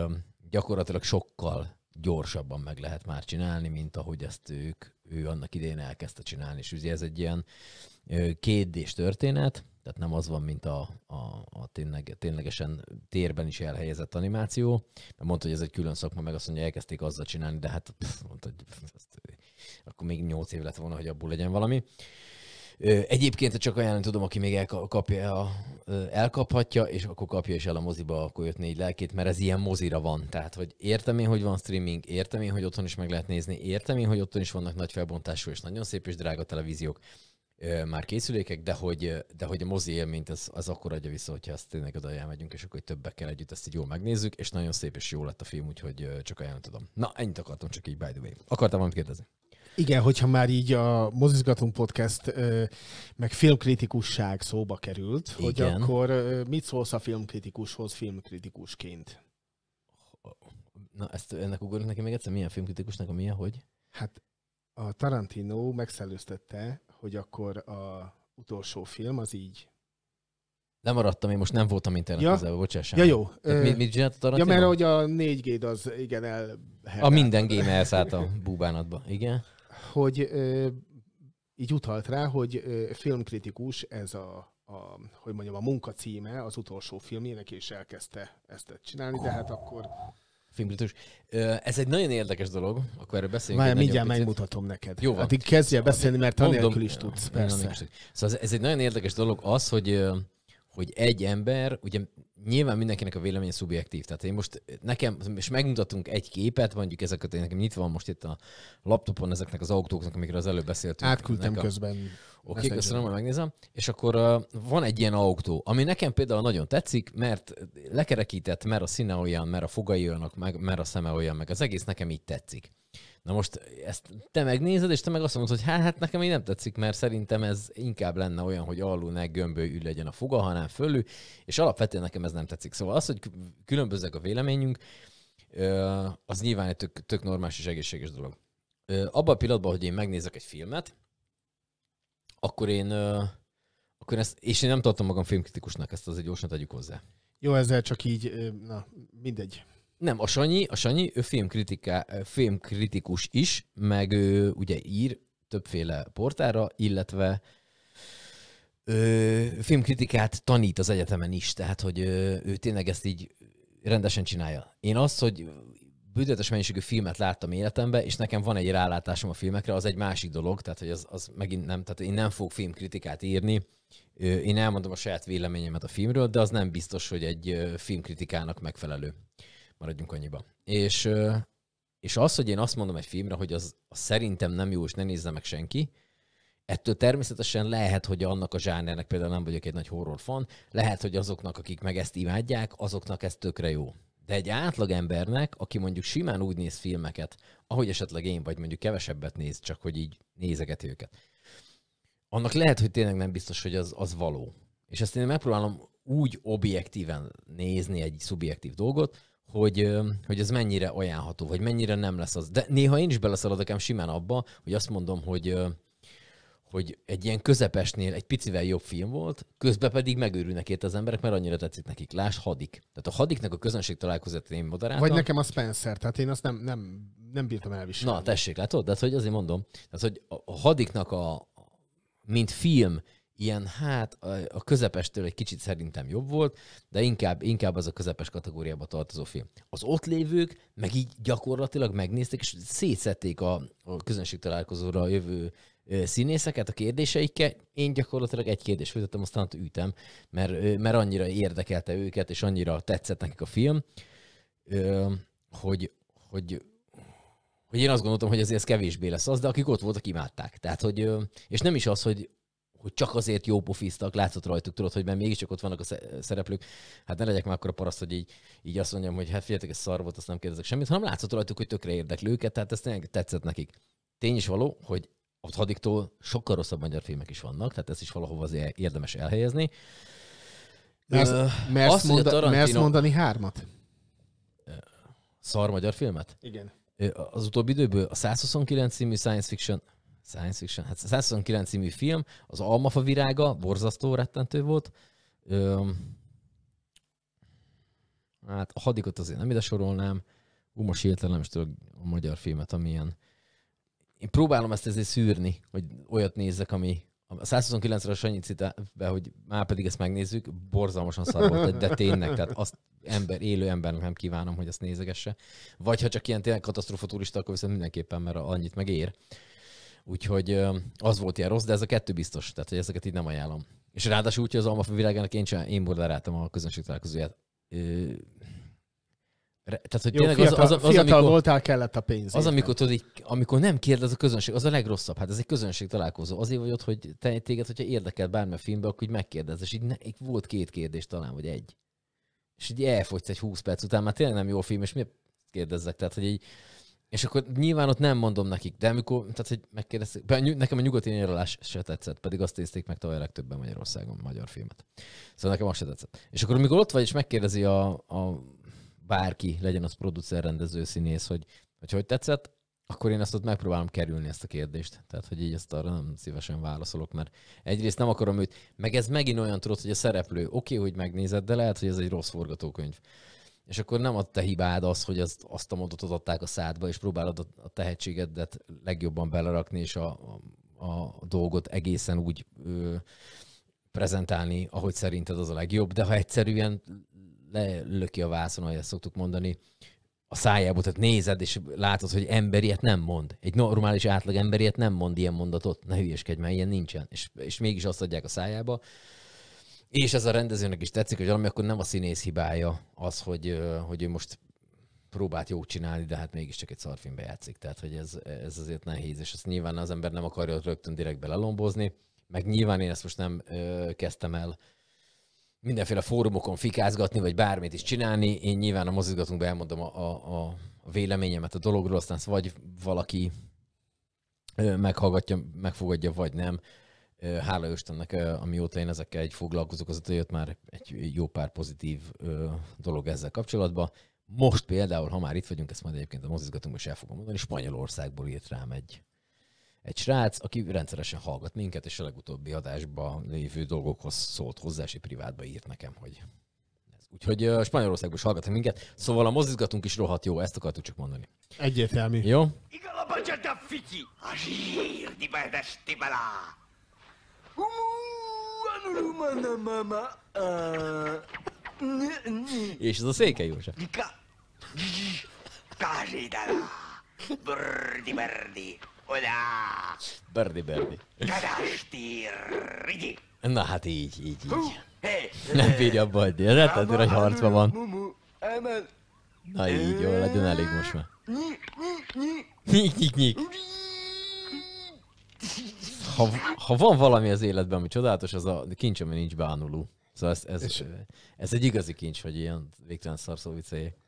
gyakorlatilag sokkal gyorsabban meg lehet már csinálni, mint ahogy ezt ők, ő annak idején elkezdte csinálni. És ugye ez egy ilyen kétdés történet, tehát nem az van, mint a, a, a tényleg, ténylegesen térben is elhelyezett animáció. Mert mondta, hogy ez egy külön szakma, meg azt mondja, elkezdték azzal csinálni, de hát pff, mondta, hogy ezt, akkor még nyolc év lett volna, hogy abból legyen valami. Egyébként csak ajánlani tudom, aki még elkapja, elkaphatja, és akkor kapja is el a moziba, akkor jött négy lelkét, mert ez ilyen mozira van. Tehát, hogy értem én, hogy van streaming, értem én, hogy otthon is meg lehet nézni, értem én, hogy otthon is vannak nagy felbontású és nagyon szép és drága televíziók, már készülékek, de hogy, de hogy a mozi élményt az, az akkor adja vissza, hogyha azt tényleg oda elmegyünk, és akkor hogy többekkel együtt ezt így jól megnézzük, és nagyon szép és jó lett a film, úgyhogy csak ajánlani tudom. Na, ennyit akartam csak így by the way. Akartam valamit kérdezni? Igen, hogyha már így a Mozizgatunk Podcast meg filmkritikusság szóba került, hogy Igen. akkor ö, mit szólsz a filmkritikushoz filmkritikusként? Na, ezt ennek ugorunk neki még egyszer, milyen filmkritikusnak a milyen, hogy? Hát a Tarantino megszellőztette, hogy akkor a utolsó film az így... Lemaradtam, én most nem voltam internet Ja. ja. közelben, bocsáss. Ja jó. Tehát mit, mit csinált a Ja, Tarantino? mert hogy a 4G-d az igen el... A minden game elszállt a búbánatba. Igen. Hogy ö, így utalt rá, hogy ö, filmkritikus ez a, a, hogy mondjam, a munka címe az utolsó filmjének, és elkezdte ezt csinálni, de hát akkor... Filmkritikus. Ö, Ez egy nagyon érdekes dolog, akkor erről beszéljünk. Egy mindjárt megmutatom neked. Jó van. Addig kezdje beszélni, mert anélkül is tudsz, persze. Szóval ez, egy nagyon érdekes dolog az, hogy, hogy egy ember, ugye nyilván mindenkinek a véleménye szubjektív. Tehát én most nekem, és megmutatunk egy képet, mondjuk ezeket, nekem nyitva van most itt a laptopon ezeknek az autóknak, amikről az előbb beszéltünk. Átküldtem a- közben. Oké, okay, köszönöm, hogy megnézem. És akkor uh, van egy ilyen autó, ami nekem például nagyon tetszik, mert lekerekített, mert a színe olyan, mert a fogai olyanok, meg, mert a szeme olyan, meg az egész nekem így tetszik. Na most ezt te megnézed, és te meg azt mondod, hogy hát, hát nekem így nem tetszik, mert szerintem ez inkább lenne olyan, hogy alul ne gömbölyű legyen a foga, hanem fölül, és alapvetően nekem ez nem tetszik. Szóval az, hogy különbözőek a véleményünk, az nyilván egy tök, tök normális és egészséges dolog. Abban a pillanatban, hogy én megnézek egy filmet, akkor én, akkor ezt, és én nem tartom magam filmkritikusnak, ezt azért gyorsan tegyük hozzá. Jó, ezzel csak így, na, mindegy. Nem, a Sanyi, a Sanyi, ő filmkritika, filmkritikus is, meg ő ugye ír többféle portára, illetve ö, filmkritikát tanít az egyetemen is, tehát hogy ö, ő tényleg ezt így rendesen csinálja. Én azt, hogy bűtöletes mennyiségű filmet láttam életemben, és nekem van egy rálátásom a filmekre, az egy másik dolog, tehát hogy az, az megint nem, tehát én nem fogok filmkritikát írni, én elmondom a saját véleményemet a filmről, de az nem biztos, hogy egy filmkritikának megfelelő. Maradjunk annyiba. És, és az, hogy én azt mondom egy filmre, hogy az, az szerintem nem jó, és ne nézze meg senki, ettől természetesen lehet, hogy annak a zsánernek például nem vagyok egy nagy horror fan, lehet, hogy azoknak, akik meg ezt imádják, azoknak ez tökre jó. De egy átlag embernek, aki mondjuk simán úgy néz filmeket, ahogy esetleg én, vagy mondjuk kevesebbet néz, csak hogy így nézegeti őket, annak lehet, hogy tényleg nem biztos, hogy az, az való. És ezt én megpróbálom úgy objektíven nézni egy szubjektív dolgot, hogy, hogy ez mennyire ajánlható, vagy mennyire nem lesz az. De néha én is beleszaladok ám simán abba, hogy azt mondom, hogy hogy egy ilyen közepesnél egy picivel jobb film volt, közben pedig megőrülnek érte az emberek, mert annyira tetszik nekik. Lásd Hadik. Tehát a Hadiknak a közönség találkozót én moderáltam. Vagy nekem a Spencer, tehát én azt nem, nem, nem bírtam elviselni. Na, tessék, látod? De hogy azért mondom, tehát, hogy a Hadiknak a, mint film, ilyen, hát a, közepestől egy kicsit szerintem jobb volt, de inkább, inkább az a közepes kategóriába tartozó film. Az ott lévők meg így gyakorlatilag megnézték, és szétszették a, a közönség találkozóra jövő színészeket a kérdéseikkel. Én gyakorlatilag egy kérdést föltettem, aztán ott ütem, mert, mert annyira érdekelte őket, és annyira tetszett nekik a film, hogy, hogy hogy én azt gondoltam, hogy azért ez kevésbé lesz az, de akik ott voltak, imádták. Tehát, hogy, és nem is az, hogy, hogy csak azért jó pofiztak, látszott rajtuk, tudod, hogy mert mégiscsak ott vannak a sze- szereplők. Hát ne legyek már akkor a paraszt, hogy így, így azt mondjam, hogy hát figyeljetek, ez szar volt, azt nem kérdezek semmit, hanem látszott rajtuk, hogy tökre érdekli őket, tehát ez tényleg tetszett nekik. Tény is való, hogy ott hadiktól sokkal rosszabb magyar filmek is vannak, tehát ezt is valahova azért érdemes elhelyezni. Mersz, mersz, azt, a monda, mersz Tarantino- mondani hármat? Szar magyar filmet? Igen. Az utóbbi időből a 129 című science fiction, science fiction, hát a 129 című film, az Almafa virága, borzasztó rettentő volt. Ö, hát a hadikot azért nem ide sorolnám. Ú, most hirtelen nem is tudok a magyar filmet, amilyen. Én próbálom ezt ezért szűrni, hogy olyat nézzek, ami a 129-re Sanyi be, hogy már pedig ezt megnézzük, borzalmasan szar volt, de tényleg, tehát azt ember, élő embernek nem kívánom, hogy azt nézegesse. Vagy ha csak ilyen tényleg katasztrófa turista, akkor viszont mindenképpen, mert annyit megér. Úgyhogy az volt ilyen rossz, de ez a kettő biztos, tehát hogy ezeket így nem ajánlom. És ráadásul úgy, hogy az Almafa világának én, csinál, én borderáltam a közönség találkozóját. Ö, tehát, hogy Jó, tényleg fiatal, az, az, az, amikor, voltál, kellett a pénz. az, amikor, tudod, így, amikor nem kérdez a közönség, az a legrosszabb. Hát ez egy közönség találkozó. Azért vagy ott, hogy te, téged, hogyha érdekel bármilyen filmbe, akkor így megkérdez. És így, ne, így volt két kérdés talán, vagy egy. És így elfogysz egy 20 perc után, már tényleg nem jó film, és miért kérdezzek? Tehát, hogy így, és akkor nyilván ott nem mondom nekik, de amikor, tehát, hogy megkérdezték, nekem a nyugati nyaralás se tetszett, pedig azt nézték meg tavaly legtöbben Magyarországon magyar filmet. Szóval nekem az se tetszett. És akkor, amikor ott vagy, és megkérdezi a, a bárki, legyen az producer, rendező, színész, hogy hogy, hogy tetszett, akkor én ezt ott megpróbálom kerülni ezt a kérdést. Tehát, hogy így ezt arra nem szívesen válaszolok, mert egyrészt nem akarom őt, meg ez megint olyan tudod, hogy a szereplő, oké, okay, hogy megnézed, de lehet, hogy ez egy rossz forgatókönyv. És akkor nem a te hibád az, hogy azt, azt a mondatot adták a szádba, és próbálod a, a tehetségedet legjobban belerakni, és a, a, a dolgot egészen úgy ö, prezentálni, ahogy szerinted az a legjobb, de ha egyszerűen lelöki a vászon, ahogy ezt szoktuk mondani, a szájába, tehát nézed, és látod, hogy emberiet nem mond. Egy normális átlag emberiet nem mond ilyen mondatot. Ne hülyeskedj, mert ilyen nincsen. És, és mégis azt adják a szájába. És ez a rendezőnek is tetszik, hogy valami akkor nem a színész hibája az, hogy, hogy ő most próbált jót csinálni, de hát mégiscsak egy szarfilmbe játszik. Tehát, hogy ez, ez azért nehéz, és ezt nyilván az ember nem akarja rögtön direkt belelombozni. Meg nyilván én ezt most nem ö, kezdtem el mindenféle fórumokon fikázgatni, vagy bármit is csinálni. Én nyilván a mozizgatunkban elmondom a, a, a véleményemet a dologról, aztán vagy valaki meghallgatja, megfogadja, vagy nem. Hála Istennek, amióta én ezekkel egy foglalkozok, azóta jött már egy jó pár pozitív dolog ezzel kapcsolatban. Most például, ha már itt vagyunk, ezt majd egyébként a mozizgatunkban is el fogom mondani, Spanyolországból írt rám egy, egy srác, aki rendszeresen hallgat minket, és a legutóbbi adásban lévő dolgokhoz szólt hozzá, és privátba írt nekem, hogy. Úgyhogy Spanyolországból is hallgatnak minket, szóval a mozizgatunk is rohadt jó, ezt akartuk csak mondani. Egyértelmű. Jó? Igala bagyata fiki! A zsír, És ez a Székely József. Dika! Kázsidala! Brdi berdi! Oda! Berdi Berdi. Kadasti rigi! Na hát így, így, így. Nem bírja abba hagyni, rettentő nagy harcban van. Na így, jó, legyen elég most már. Nyi, nyi, nyi! Nyik, nyik, nyik. Ha, ha van valami az életben, ami csodálatos, az a kincs, ami nincs beánuló. Szóval ez, ez, És- ez egy igazi kincs, hogy ilyen végtelen szarszó vicceljék.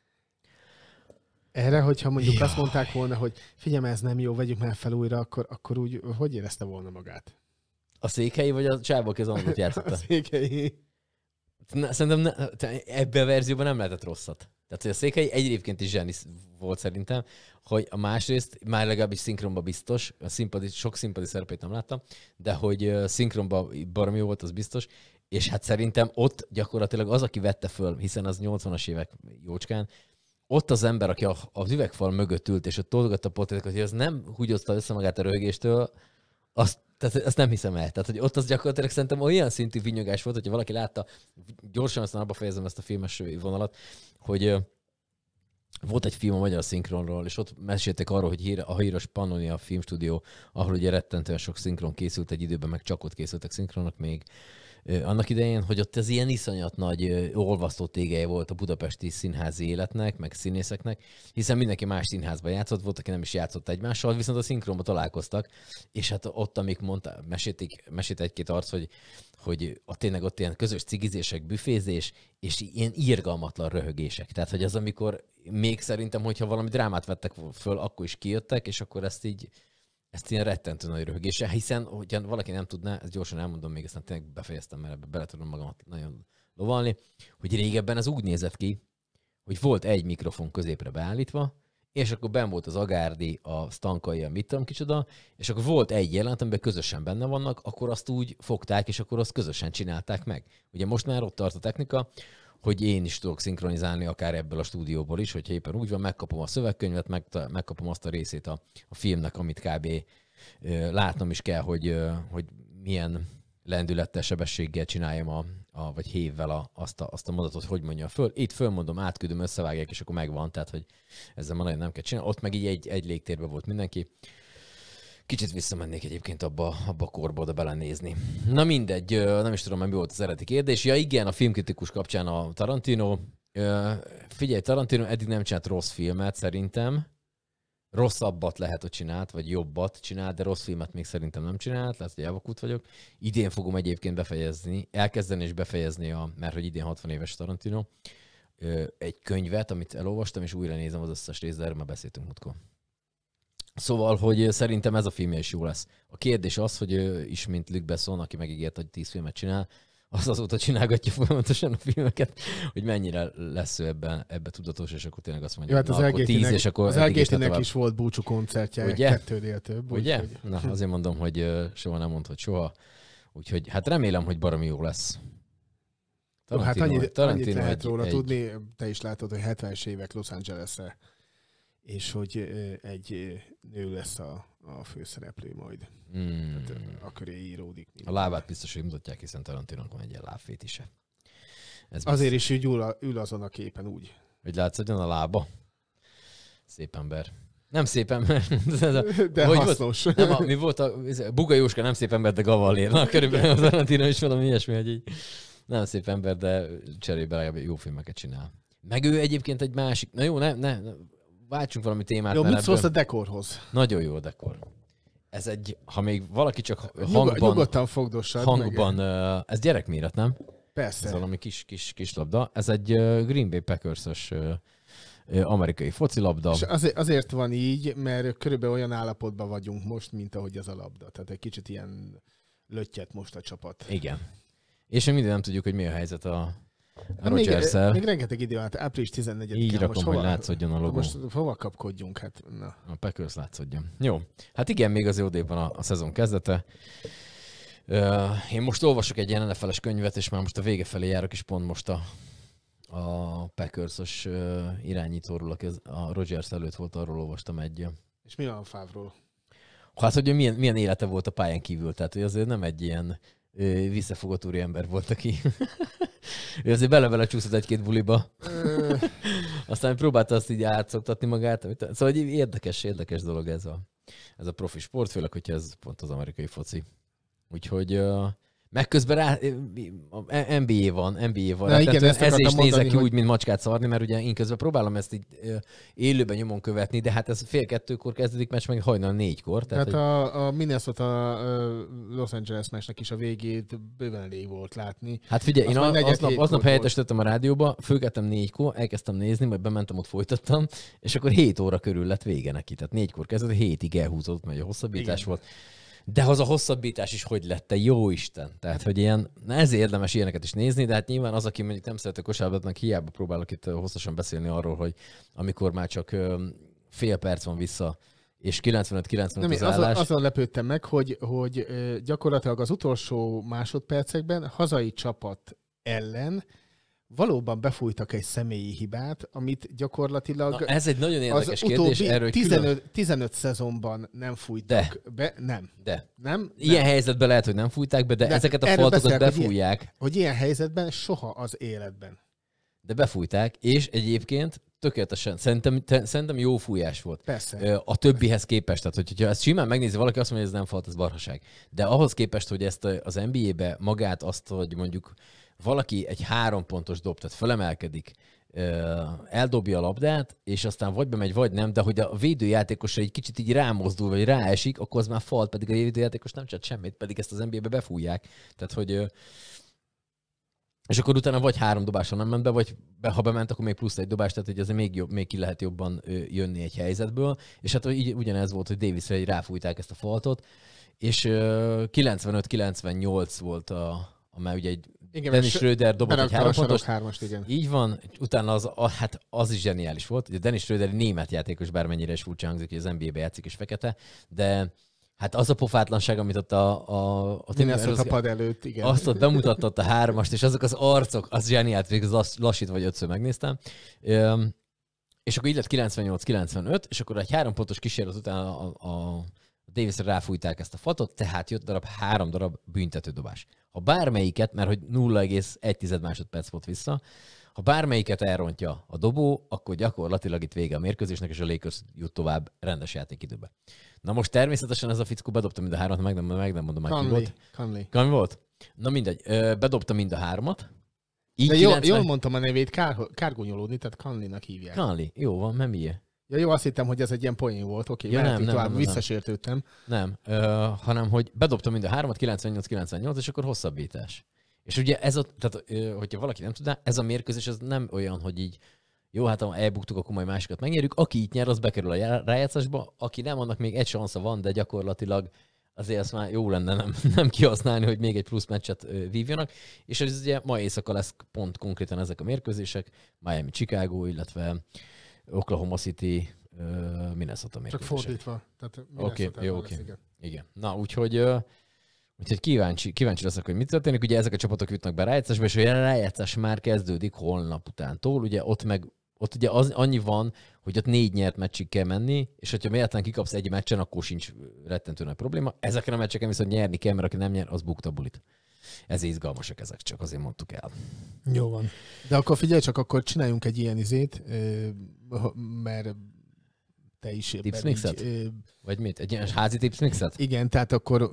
Erre, hogyha mondjuk azt mondták volna, hogy figyelj, ez nem jó, vegyük már fel újra, akkor, akkor úgy, hogy érezte volna magát? A székhelyi vagy a csába, aki az angolot játszotta? A székely. Szerintem ne, ebbe a verzióban nem lehetett rosszat. Tehát, hogy a Székely egyébként is zseni volt szerintem, hogy a másrészt már legalábbis szinkronba biztos, a szimpati, sok szimpati szerepét nem láttam, de hogy szinkronba baromi jó volt, az biztos, és hát szerintem ott gyakorlatilag az, aki vette föl, hiszen az 80-as évek jócskán, ott az ember, aki a, az üvegfal mögött ült, és ott tolgatta a potétokat, hogy az nem húgyozta össze magát a röhögéstől, azt, tehát ezt nem hiszem el. Tehát, hogy ott az gyakorlatilag szerintem olyan szintű vinyogás volt, hogyha valaki látta, gyorsan aztán abba fejezem ezt a filmes vonalat, hogy volt egy film a magyar szinkronról, és ott meséltek arról, hogy hír, a híres Pannonia filmstúdió, ahol ugye rettentően sok szinkron készült egy időben, meg csak ott készültek szinkronok még, annak idején, hogy ott ez ilyen iszonyat nagy olvasztó tégeje volt a budapesti színházi életnek, meg színészeknek, hiszen mindenki más színházban játszott, volt, aki nem is játszott egymással, viszont a szinkronban találkoztak, és hát ott, amik mondta, mesélték, mesélt egy-két arc, hogy, hogy ott tényleg ott ilyen közös cigizések, büfézés, és ilyen írgalmatlan röhögések. Tehát, hogy az, amikor még szerintem, hogyha valami drámát vettek föl, akkor is kijöttek, és akkor ezt így ezt ilyen rettentő nagy röhögése, hiszen, hogyha valaki nem tudná, ezt gyorsan elmondom még, aztán tényleg befejeztem, mert ebbe bele tudom magamat nagyon lovalni, hogy régebben ez úgy nézett ki, hogy volt egy mikrofon középre beállítva, és akkor ben volt az Agárdi, a Stankai, a mit tudom kicsoda, és akkor volt egy jelent, amiben közösen benne vannak, akkor azt úgy fogták, és akkor azt közösen csinálták meg. Ugye most már ott tart a technika, hogy én is tudok szinkronizálni akár ebből a stúdióból is, hogyha éppen úgy van, megkapom a szövegkönyvet, meg, megkapom azt a részét a, a filmnek, amit kb. látnom is kell, hogy, hogy milyen lendülettel, sebességgel csináljam, a, a, vagy hévvel a, azt, a, azt a mondatot, hogy mondjam föl. Itt fölmondom, átküldöm, összevágják, és akkor megvan, tehát hogy ezzel már nagyon nem kell csinálni. Ott meg így egy, egy légtérben volt mindenki. Kicsit visszamennék egyébként abba, abba a korba oda belenézni. Na mindegy, nem is tudom, mi volt az eredeti kérdés. Ja igen, a filmkritikus kapcsán a Tarantino. Figyelj, Tarantino eddig nem csinált rossz filmet szerintem. Rosszabbat lehet, hogy csinált, vagy jobbat csinált, de rossz filmet még szerintem nem csinált, lehet, hogy elvakult vagyok. Idén fogom egyébként befejezni, elkezdeni és befejezni, a, mert hogy idén 60 éves Tarantino, egy könyvet, amit elolvastam, és újra nézem az összes részt, de erről már beszéltünk múltkor. Szóval, hogy szerintem ez a filmje is jó lesz. A kérdés az, hogy is, mint Luc Besson, aki megígért, hogy 10 filmet csinál, az azóta csinálgatja folyamatosan a filmeket, hogy mennyire lesz ő ebben, ebbe tudatos, és akkor tényleg azt mondja, Jó, hát az na, akkor 10, LGT-nek, és akkor az LGT-nek is volt búcsú koncertje, Ugye? kettőnél több. Ugye? úgyhogy- Na, azért mondom, hogy soha nem mondhat soha. Úgyhogy hát remélem, hogy baromi jó lesz. Hát Tarantino- annyit, Tarantino annyit lehet egy- róla egy- tudni, te is látod, hogy 70-es évek Los Angeles-e, és hogy egy nő lesz a, a főszereplő majd. Mm, Tehát, a köré íródik. a lábát biztos, hogy mutatják, hiszen Tarantinak van egy ilyen lábfétise. Ez Azért biztos. is úgy ül, ül azon a képen úgy. Hogy látszódjon a lába? Szép ember. Nem szép ember. ez a- De Hogy hasznos. Nem, a, mi volt a, Buga Jóska nem szép ember, de Gavallér. Na, körülbelül az Tarantino is valami ilyesmi, hogy így nem szép ember, de cserébe legalább jó filmeket csinál. Meg ő egyébként egy másik, na jó, ne, ne váltsunk valami témát, Jó, mit szólsz a dekorhoz? nagyon jó a dekor. Ez egy, ha még valaki csak hangban, nyugodtan fogdossad. hangban, Meg. ez gyerekméret, nem? Persze. Ez valami kis, kis, kis labda. Ez egy Green Bay ö, amerikai focilabda. És azért, azért van így, mert körülbelül olyan állapotban vagyunk most, mint ahogy az a labda. Tehát egy kicsit ilyen löttyet most a csapat. Igen. És még mindig nem tudjuk, hogy mi a helyzet a, a Hát még, rogers még rengeteg idő állt, április 14 Így rakom, hogy látszódjon a logó. Most hova kapkodjunk? Hát, na. A Packers látszódjon. Jó. Hát igen, még az odébb van a, a szezon kezdete. Én most olvasok egy ilyen NFL-es könyvet, és már most a vége felé járok, és pont most a, a Packers-os uh, irányítóról, az, a Rogers előtt volt, arról olvastam egy. És mi van a fávról? Hát, hogy milyen, milyen élete volt a pályán kívül, tehát hogy azért nem egy ilyen visszafogott ember volt, aki ő azért bele-bele csúszott egy-két buliba. Aztán próbálta azt így átszoktatni magát. Szóval egy érdekes, érdekes dolog ez a, ez a profi sport, főleg, hogyha ez pont az amerikai foci. Úgyhogy uh, meg közben rá, NBA van, NBA van. Na igen, Tehát ezt ez is akartam nézek mondani, ki hogy- úgy, mint macskát szarni, mert ugye én közben próbálom ezt így élőben nyomon követni, de hát ez fél kettőkor kezdődik, meccs meg hajnal négykor. Tehát, Tehát hogy, a, a Minnesota Los Angeles meccsnek is a végét bőven elég volt látni. hát figyelj, az én a- aznap, aznap helyettesítettem a rádióba, fölkeltem négykor, elkezdtem nézni, majd bementem, ott folytattam, és akkor 7 óra körül lett vége neki. Tehát négykor kezdett, hétig elhúzott, mert a hosszabbítás Igen. volt. De az a hosszabbítás is hogy lett, te jó Isten. Tehát, hogy ilyen, na ezért érdemes ilyeneket is nézni, de hát nyilván az, aki mondjuk nem szeret a kosárlabdát, hiába próbálok itt hosszasan beszélni arról, hogy amikor már csak fél perc van vissza, és 95-95 Nem, az azon, állás. azon lepődtem meg, hogy, hogy gyakorlatilag az utolsó másodpercekben hazai csapat ellen valóban befújtak egy személyi hibát, amit gyakorlatilag Na, ez egy nagyon érdekes az kérdés, erről 15, külön... 15 szezonban nem fújtak be. Nem. De. Nem? Ilyen nem. helyzetben lehet, hogy nem fújták be, de, De ezeket a faltokat beszélek, hogy befújják. Hogy ilyen helyzetben soha az életben. De befújták, és egyébként tökéletesen, szerintem, te, szerintem jó fújás volt. Persze. A többihez képest, tehát hogyha ezt simán megnézi valaki, azt mondja, hogy ez nem falt, ez barhaság. De ahhoz képest, hogy ezt az NBA-be magát azt, hogy mondjuk valaki egy három pontos dob, tehát fölemelkedik, eldobja a labdát, és aztán vagy bemegy, vagy nem, de hogy a védőjátékosra egy kicsit így rámozdul, vagy ráesik, akkor az már falt, pedig a védőjátékos nem csinált semmit, pedig ezt az NBA-be befújják. Tehát, hogy és akkor utána vagy három dobással nem ment be, vagy ha bement, akkor még plusz egy dobás, tehát hogy azért még, jobb, még ki lehet jobban jönni egy helyzetből. És hát így ugyanez volt, hogy Davisre így ráfújták ezt a faltot, és ö, 95-98 volt a, a már ugye egy Igen, Dennis Schröder dobott egy a három pontos, hármast, igen. így van, utána az, a, hát az is zseniális volt. Ugye Dennis Schröder német játékos, bármennyire is furcsa hangzik, hogy az NBA-be játszik és fekete, de hát az a pofátlanság, amit ott a, a, a Minnesota az- pad előtt, igen. azt ott bemutatta a hármast, és azok az arcok, az zseniált, végig az lass, lassítva vagy ötször megnéztem. Üm, és akkor így lett 98-95, és akkor egy három pontos kísérlet után a, a, a Davisre ráfújták ezt a fatot, tehát jött darab három darab büntetődobás. Ha bármelyiket, mert hogy 0,1 másodperc volt vissza, ha bármelyiket elrontja a dobó, akkor gyakorlatilag itt vége a mérkőzésnek, és a Lakers jut tovább rendes játékidőbe. Na most természetesen ez a fickó bedobta mind a hármat, meg nem, meg nem mondom Conley. volt. Conley. Kami volt? Na mindegy, bedobta mind a hármat. Így De jó, 90... jól mondtam a nevét, kár, kárgonyolódni, tehát Conley-nak hívják. Kanli, jó van, nem ilyen. Ja, jó, azt hittem, hogy ez egy ilyen poén volt. Oké, Ja, okay, nem, nem, tovább, nem, visszasértődtem. Nem, ö, hanem hogy bedobta mind a hármat, 98-98, és akkor hosszabbítás. És ugye ez a, tehát, ö, hogyha valaki nem tudná, ez a mérkőzés az nem olyan, hogy így jó, hát ha elbuktuk, akkor majd másikat megnyerjük. Aki itt nyer, az bekerül a já- rájátszásba. Aki nem, annak még egy sansza van, de gyakorlatilag azért azt már jó lenne nem, nem kihasználni, hogy még egy plusz meccset vívjanak. És ez ugye ma éjszaka lesz pont konkrétan ezek a mérkőzések. Miami, Chicago, illetve Oklahoma City, ö, Minnesota Csak mérkőzések. fordítva. Tehát Oké, Minnesotában jó, oké. igen. Igen. Na, úgyhogy, ö, úgyhogy kíváncsi, kíváncsi leszek, hogy mit történik. Ugye ezek a csapatok jutnak be rájátszásba, és a rájátszás már kezdődik holnap utántól. Ugye ott meg ott ugye az, annyi van, hogy ott négy nyert meccsig kell menni, és hogyha véletlenül kikapsz egy meccsen, akkor sincs rettentő nagy probléma. Ezeken a meccseken viszont nyerni kell, mert aki nem nyer, az bukta bulit. Ez izgalmasak ezek, csak azért mondtuk el. Jó van. De akkor figyelj csak, akkor csináljunk egy ilyen izét, mert te is... Tipsmixet? így, Vagy mit? Egy ilyen házi tips mixet? Igen, tehát akkor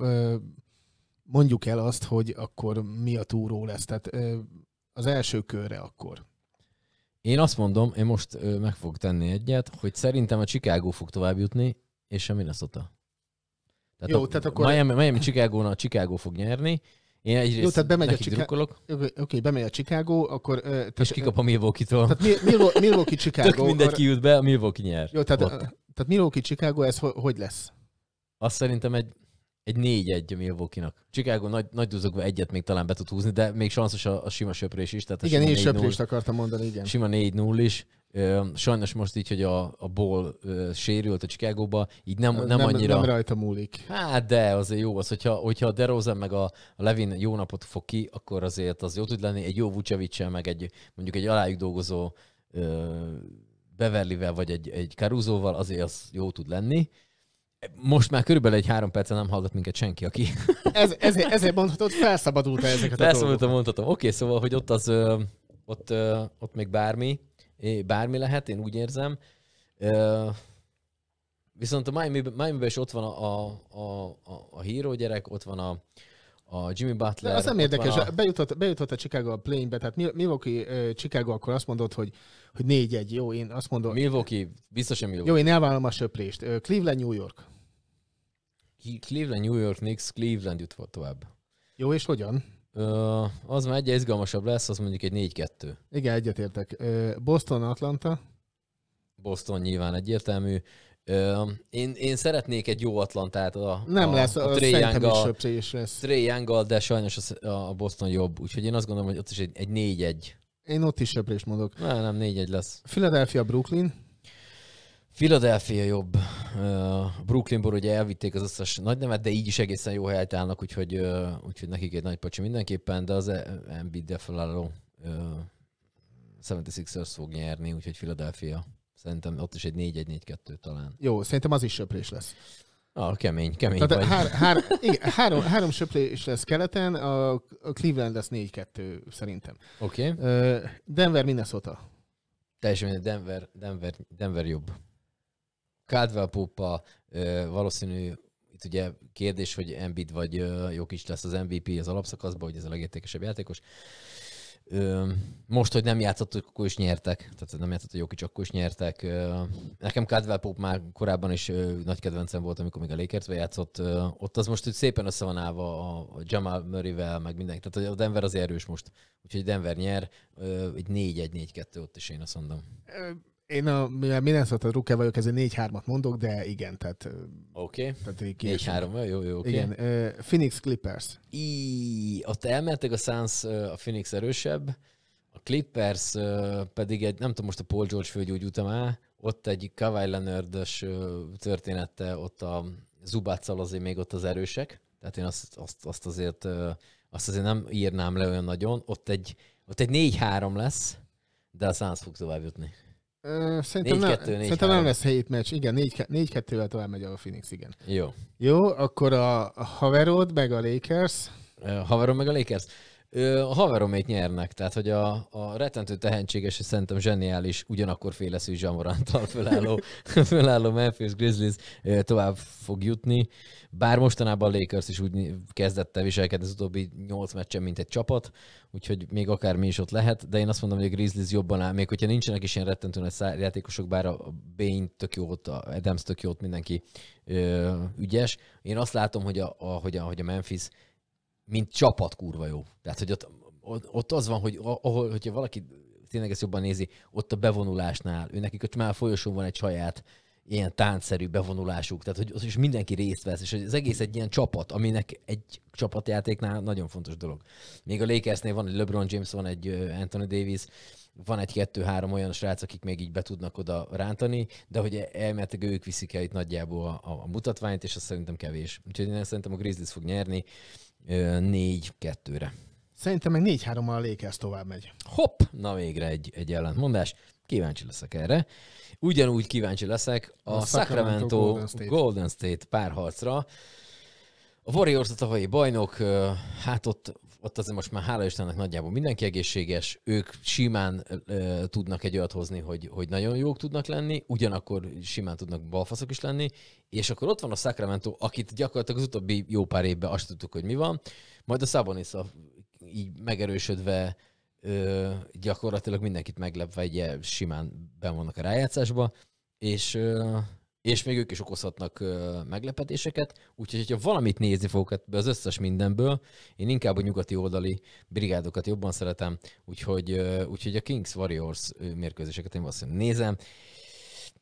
mondjuk el azt, hogy akkor mi a túró lesz. Tehát az első körre akkor. Én azt mondom, én most meg fogok tenni egyet, hogy szerintem a Chicago fog tovább jutni, és a Minnesota. Tehát Jó, a, tehát akkor- Miami, Miami Chicago, a Chicago fog nyerni. Én egyrészt Jó, tehát bemegy a nekik Chica- drukkolok, Oké, okay, bemegy a Chicago, akkor... Ö, tehát, és kikap a Milwaukee-tól. Tehát Mi- Milwaukee, Milwaukee Chicago. Tök mindegy, ki jut be, a Milwaukee nyer. Jó, tehát, Ott. tehát Milwaukee Chicago, ez ho- hogy lesz? Azt szerintem egy, egy 4-1 a Milwaukee-nak. Chicago nagy, nagy duzogva egyet még talán be tud húzni, de még sanszos a, a sima söprés is. Tehát Igen, én is 4-0 söprést akartam mondani, igen. Sima 4-0 is. Sajnos most így, hogy a, a Ball sérült a Chicagóba, így nem, nem, nem annyira... Nem rajta múlik. Hát de azért jó az, hogyha, hogyha a DeRozan meg a, a Levin jó napot fog ki, akkor azért az jó tud lenni. Egy jó vucevic meg egy mondjuk egy alájuk dolgozó ö, Beverlyvel vagy egy, egy Carusoval azért az jó tud lenni. Most már körülbelül egy három percen nem hallgat minket senki, aki Ez, ezért, ezért mondhatod, felszabadult ezeket a mondtam, mondhatom. Oké, szóval, hogy ott az, ö, ott, ö, ott még bármi, bármi lehet, én úgy érzem. Ö, Viszont a Miami- Miami-ben is ott van a, a, a, a, a híró gyerek, ott van a, a Jimmy De Butler. az nem érdekes, A... bejutott, bejutott a Chicago a play-be, tehát Mil- Milwaukee uh, Chicago akkor azt mondod, hogy, hogy 4-1, jó, én azt mondom, Milwaukee, biztosan Milwaukee. jó, én elvállalom a söprést. Cleveland, New York. Cleveland, New York Knicks, Cleveland jut tovább. Jó, és hogyan? Ö, az már egyre izgalmasabb lesz, az mondjuk egy 4-2. Igen, egyetértek. Boston, Atlanta. Boston nyilván egyértelmű. Én, én szeretnék egy jó Atlantát a, Nem a, lesz, a a, is Young-gal- söprés lesz. Young-gal, de sajnos az- a Boston jobb. Úgyhogy én azt gondolom, hogy ott is egy, egy 4-1. Én ott is söprést mondok. Nem, nem, 4-1 lesz. Philadelphia, Brooklyn. Philadelphia jobb. Brooklynból ugye elvitték az összes nagy nevet, de így is egészen jó helyet állnak, úgyhogy, úgyhogy nekik egy nagy pacsi mindenképpen, de az Embiid felálló uh, 76ers fog nyerni, úgyhogy Philadelphia. Szerintem ott is egy 4-1-4-2 talán. Jó, szerintem az is söprés lesz. Ah, kemény, kemény Tehát vagy. hár, hár, igen, három, három söprés lesz keleten, a, Cleveland lesz 4-2 szerintem. Oké. Okay. Denver, Minnesota. Teljesen mindegy, Denver, Denver, Denver jobb. Caldwell Pope valószínű, itt ugye kérdés, hogy Embiid vagy Jokic lesz az MVP az alapszakaszban, hogy ez a legértékesebb játékos. Most, hogy nem játszottuk, akkor is nyertek. Tehát nem játszott a Jokic, akkor is nyertek. Nekem Caldwell Pope már korábban is nagy kedvencem volt, amikor még a lakers játszott. Ott az most úgy szépen össze van állva a Jamal Murray-vel, meg mindenki. Tehát a Denver az erős most. Úgyhogy Denver nyer. Egy 4-1-4-2 ott is én azt mondom. Én a, mivel Minnesota drukker vagyok, ezért 4-3-at mondok, de igen, tehát, Oké. Okay. tehát így kiesik. 4-3, jó, jó. Okay. Igen, Phoenix Clippers. Í, ott elmentek a Suns, a Phoenix erősebb, a Clippers pedig egy, nem tudom, most a Paul George fölgyógyultam el, ott egy Kawhi leonard története, ott a Zubáccal azért még ott az erősek, tehát én azt, azt, azt, azért, azt azért nem írnám le olyan nagyon, ott egy, ott egy 4-3 lesz, de a Suns fog tovább jutni. Szerintem, nem, 4-2, 4-3. szerintem nem lesz 7 meccs. Igen, 4-2-vel tovább megy a Phoenix, igen. Jó. Jó, akkor a haverod, meg a Lakers. Haverom meg a Lakers. A haveromét nyernek, tehát hogy a, a rettentő tehetséges és szerintem zseniális, ugyanakkor féleszű Zsamorántal fölálló, fölálló Memphis Grizzlies tovább fog jutni. Bár mostanában a Lakers is úgy kezdett el viselkedni az utóbbi nyolc meccsen, mint egy csapat, úgyhogy még akármi is ott lehet, de én azt mondom, hogy a Grizzlies jobban áll, még hogyha nincsenek is ilyen rettentő nagy játékosok, bár a Bain tök jó ott, a Adams tök jó ott, mindenki ö, ügyes. Én azt látom, hogy a, a, hogy a, hogy a Memphis mint csapat kurva jó. Tehát, hogy ott, ott, az van, hogy ahol, hogyha valaki tényleg ezt jobban nézi, ott a bevonulásnál, ő nekik ott már a folyosón van egy saját ilyen táncszerű bevonulásuk, tehát hogy ott is mindenki részt vesz, és az egész egy ilyen csapat, aminek egy csapatjátéknál nagyon fontos dolog. Még a Lakersnél van egy LeBron James, van egy Anthony Davis, van egy kettő-három olyan srác, akik még így be tudnak oda rántani, de hogy elméletileg ők viszik el itt nagyjából a, a, a mutatványt, és azt szerintem kevés. Úgyhogy én szerintem a Grizzlies fog nyerni 4-2-re. Szerintem meg 4-3-mal a Lakers tovább megy. Hopp! Na végre egy, egy ellentmondás. Kíváncsi leszek erre. Ugyanúgy kíváncsi leszek a, A Sacramento Sacramento Golden State. State. Golden State párharcra. A Warriors a tavalyi bajnok, hát ott, ott azért most már hála Istennek nagyjából mindenki egészséges, ők simán ö, tudnak egy olyat hozni, hogy, hogy nagyon jók tudnak lenni, ugyanakkor simán tudnak balfaszok is lenni, és akkor ott van a Sacramento, akit gyakorlatilag az utóbbi jó pár évben azt tudtuk, hogy mi van, majd a Sabonis a, így megerősödve ö, gyakorlatilag mindenkit meglepve egy simán ben vannak a rájátszásba, és, ö, és még ők is okozhatnak meglepetéseket, úgyhogy hogyha valamit nézni fogok ebbe az összes mindenből, én inkább a nyugati oldali brigádokat jobban szeretem, úgyhogy, úgyhogy a Kings Warriors mérkőzéseket én valószínűleg nézem,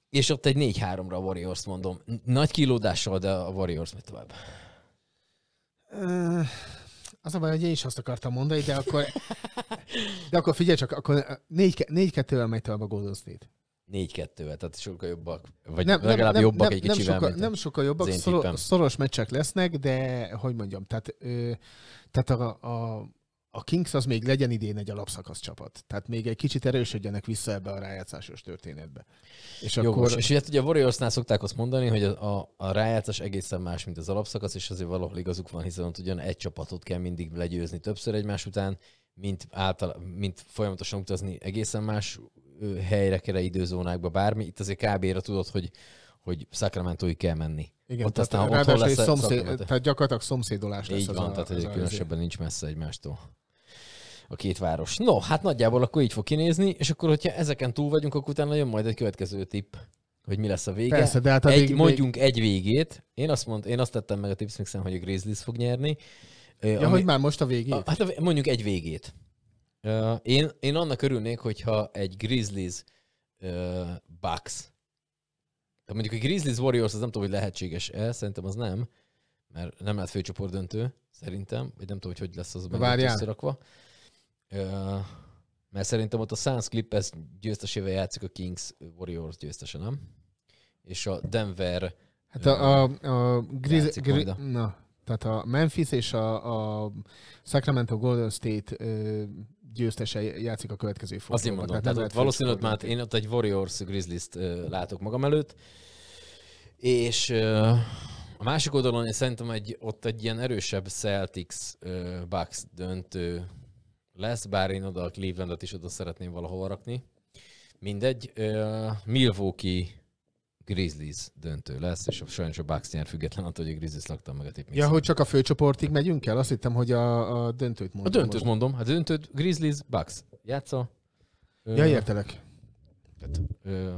és ott egy 4-3-ra a Warriors mondom. Nagy kilódással, de a Warriors megy tovább. Az a baj, hogy én is azt akartam mondani, de akkor, de akkor figyelj csak, akkor 4-2-vel megy tovább a Golden State. 4-2-vel, tehát sokkal jobbak, vagy nem, legalább nem, jobbak nem, egy nem kicsivel, sokkal, mint nem sokkal jobbak, tippem. szoros meccsek lesznek, de hogy mondjam, tehát, ö, tehát a, a, a Kings az még legyen idén egy alapszakasz csapat. Tehát még egy kicsit erősödjenek vissza ebbe a rájátszásos történetbe. És Jogos. akkor És ugye, ugye a Warriorsnál szokták azt mondani, hogy a, a, a rájátszás egészen más, mint az alapszakasz, és azért valahol igazuk van, hiszen ott ugyan egy csapatot kell mindig legyőzni többször egymás után, mint, által, mint folyamatosan utazni egészen más helyre kell időzónákba, bármi. Itt azért kb-ra tudod, hogy, hogy Sacramento-ig kell menni. igen, ott tehát, aztán ráadásul lesz a szomszéd, tehát gyakorlatilag szomszédolás lesz Így van, a, tehát hogy a- különösebben nincs messze egymástól a két város. No, hát nagyjából akkor így fog kinézni, és akkor, hogyha ezeken túl vagyunk, akkor utána jön majd egy következő tipp, hogy mi lesz a vége. Persze, de hát egy, addig mondjunk egy végét. Én azt, mond, én azt tettem meg a tipsmixen, hogy a Grizzlies fog nyerni. Ja, hogy már most a végét? a, hát a- mondjuk egy végét. Ö, Én, én annak örülnék, hogyha egy Grizzlies uh, Bucks Tehát mondjuk a Grizzlies Warriors, az nem tudom, hogy lehetséges-e, szerintem az nem, mert nem lehet főcsoport döntő, szerintem, vagy nem tudom, hogy hogy lesz az Várjál. összerakva. Ö, mert szerintem ott a Suns Clippers győztesével játszik a Kings Warriors győztese, nem? És a Denver, Hát a, a, a Grizz, Gri, a- na, tehát a Memphis és a, a Sacramento Golden State ö, győztese játszik a következő fordulóban. azért mondom, tehát, lehet ott valószínűleg már főcsoportdöntő. én ott egy Warriors Grizzlies-t látok magam előtt, és a másik oldalon én szerintem egy, ott egy ilyen erősebb Celtics Bucks döntő lesz, bár én oda a Clevelandet is oda szeretném valahova rakni. Mindegy, Milwaukee Grizzlies döntő lesz, és a, sajnos a Bucks nyer független attól, hogy a Grizzlies laktam meg a tip Ja, hogy csak a főcsoportig megyünk el? Azt hittem, hogy a, a döntőt A mondom. döntőt most. mondom, hát a döntőt Grizzlies, Bucks játsza. Ja, értelek. Tehát, ö,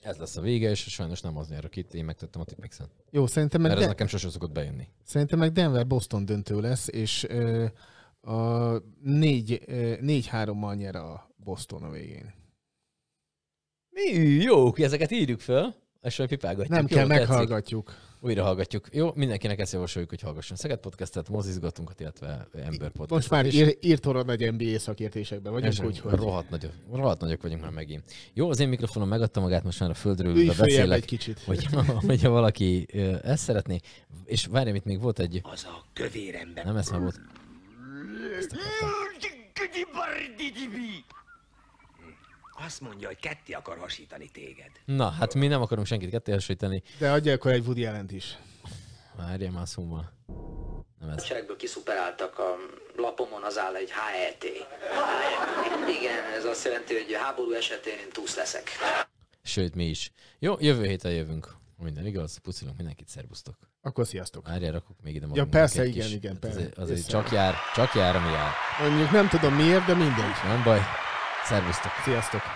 ez lesz a vége, és sajnos nem az nyer, akit én megtettem a tipmixen. Jó, szerintem meg, Mert ez de, nekem sose szokott bejönni. szerintem meg Denver-Boston döntő lesz, és ö, a négy, ö, négy-hárommal nyer a Boston a végén. Mi jó, ezeket írjuk fel, és majd pipálgatjuk. Nem Jó, kell, tetszik. meghallgatjuk. Újra hallgatjuk. Jó, mindenkinek ezt javasoljuk, hogy hallgasson Szeged Podcastet, mozizgatunkat, illetve Ember Podcastet. Most már ír, írtóra nagy NBA szakértésekben vagyunk, úgyhogy rohadt nagyok, rohadt nagyok vagyunk már megint. Jó, az én mikrofonom megadta magát, most már a földről ülj beszélek. egy kicsit. Hogy, hogyha valaki ezt szeretné, és várjál, itt még volt egy, Az a kövér ember. nem ez már volt, ezt akartam. Azt mondja, hogy ketté akar hasítani téged. Na, hát mi nem akarunk senkit ketté hasonlítani. De adja akkor egy Woody jelent is. Várjál már szóval. Nem ez. Cserekből kiszuperáltak a lapomon az áll egy HET. Igen, ez azt jelenti, hogy háború esetén én túsz leszek. Sőt, mi is. Jó, jövő héten jövünk. Minden igaz, puszilunk mindenkit, szervusztok. Akkor sziasztok. Várjál, rakok még ide Ja, persze, egy igen, kis- igen, hát persze. Azért, azért csak jár, csak jár, ami jár. Mondjuk nem tudom miért, de mindegy. Nem baj. Szervusztok. Sziasztok.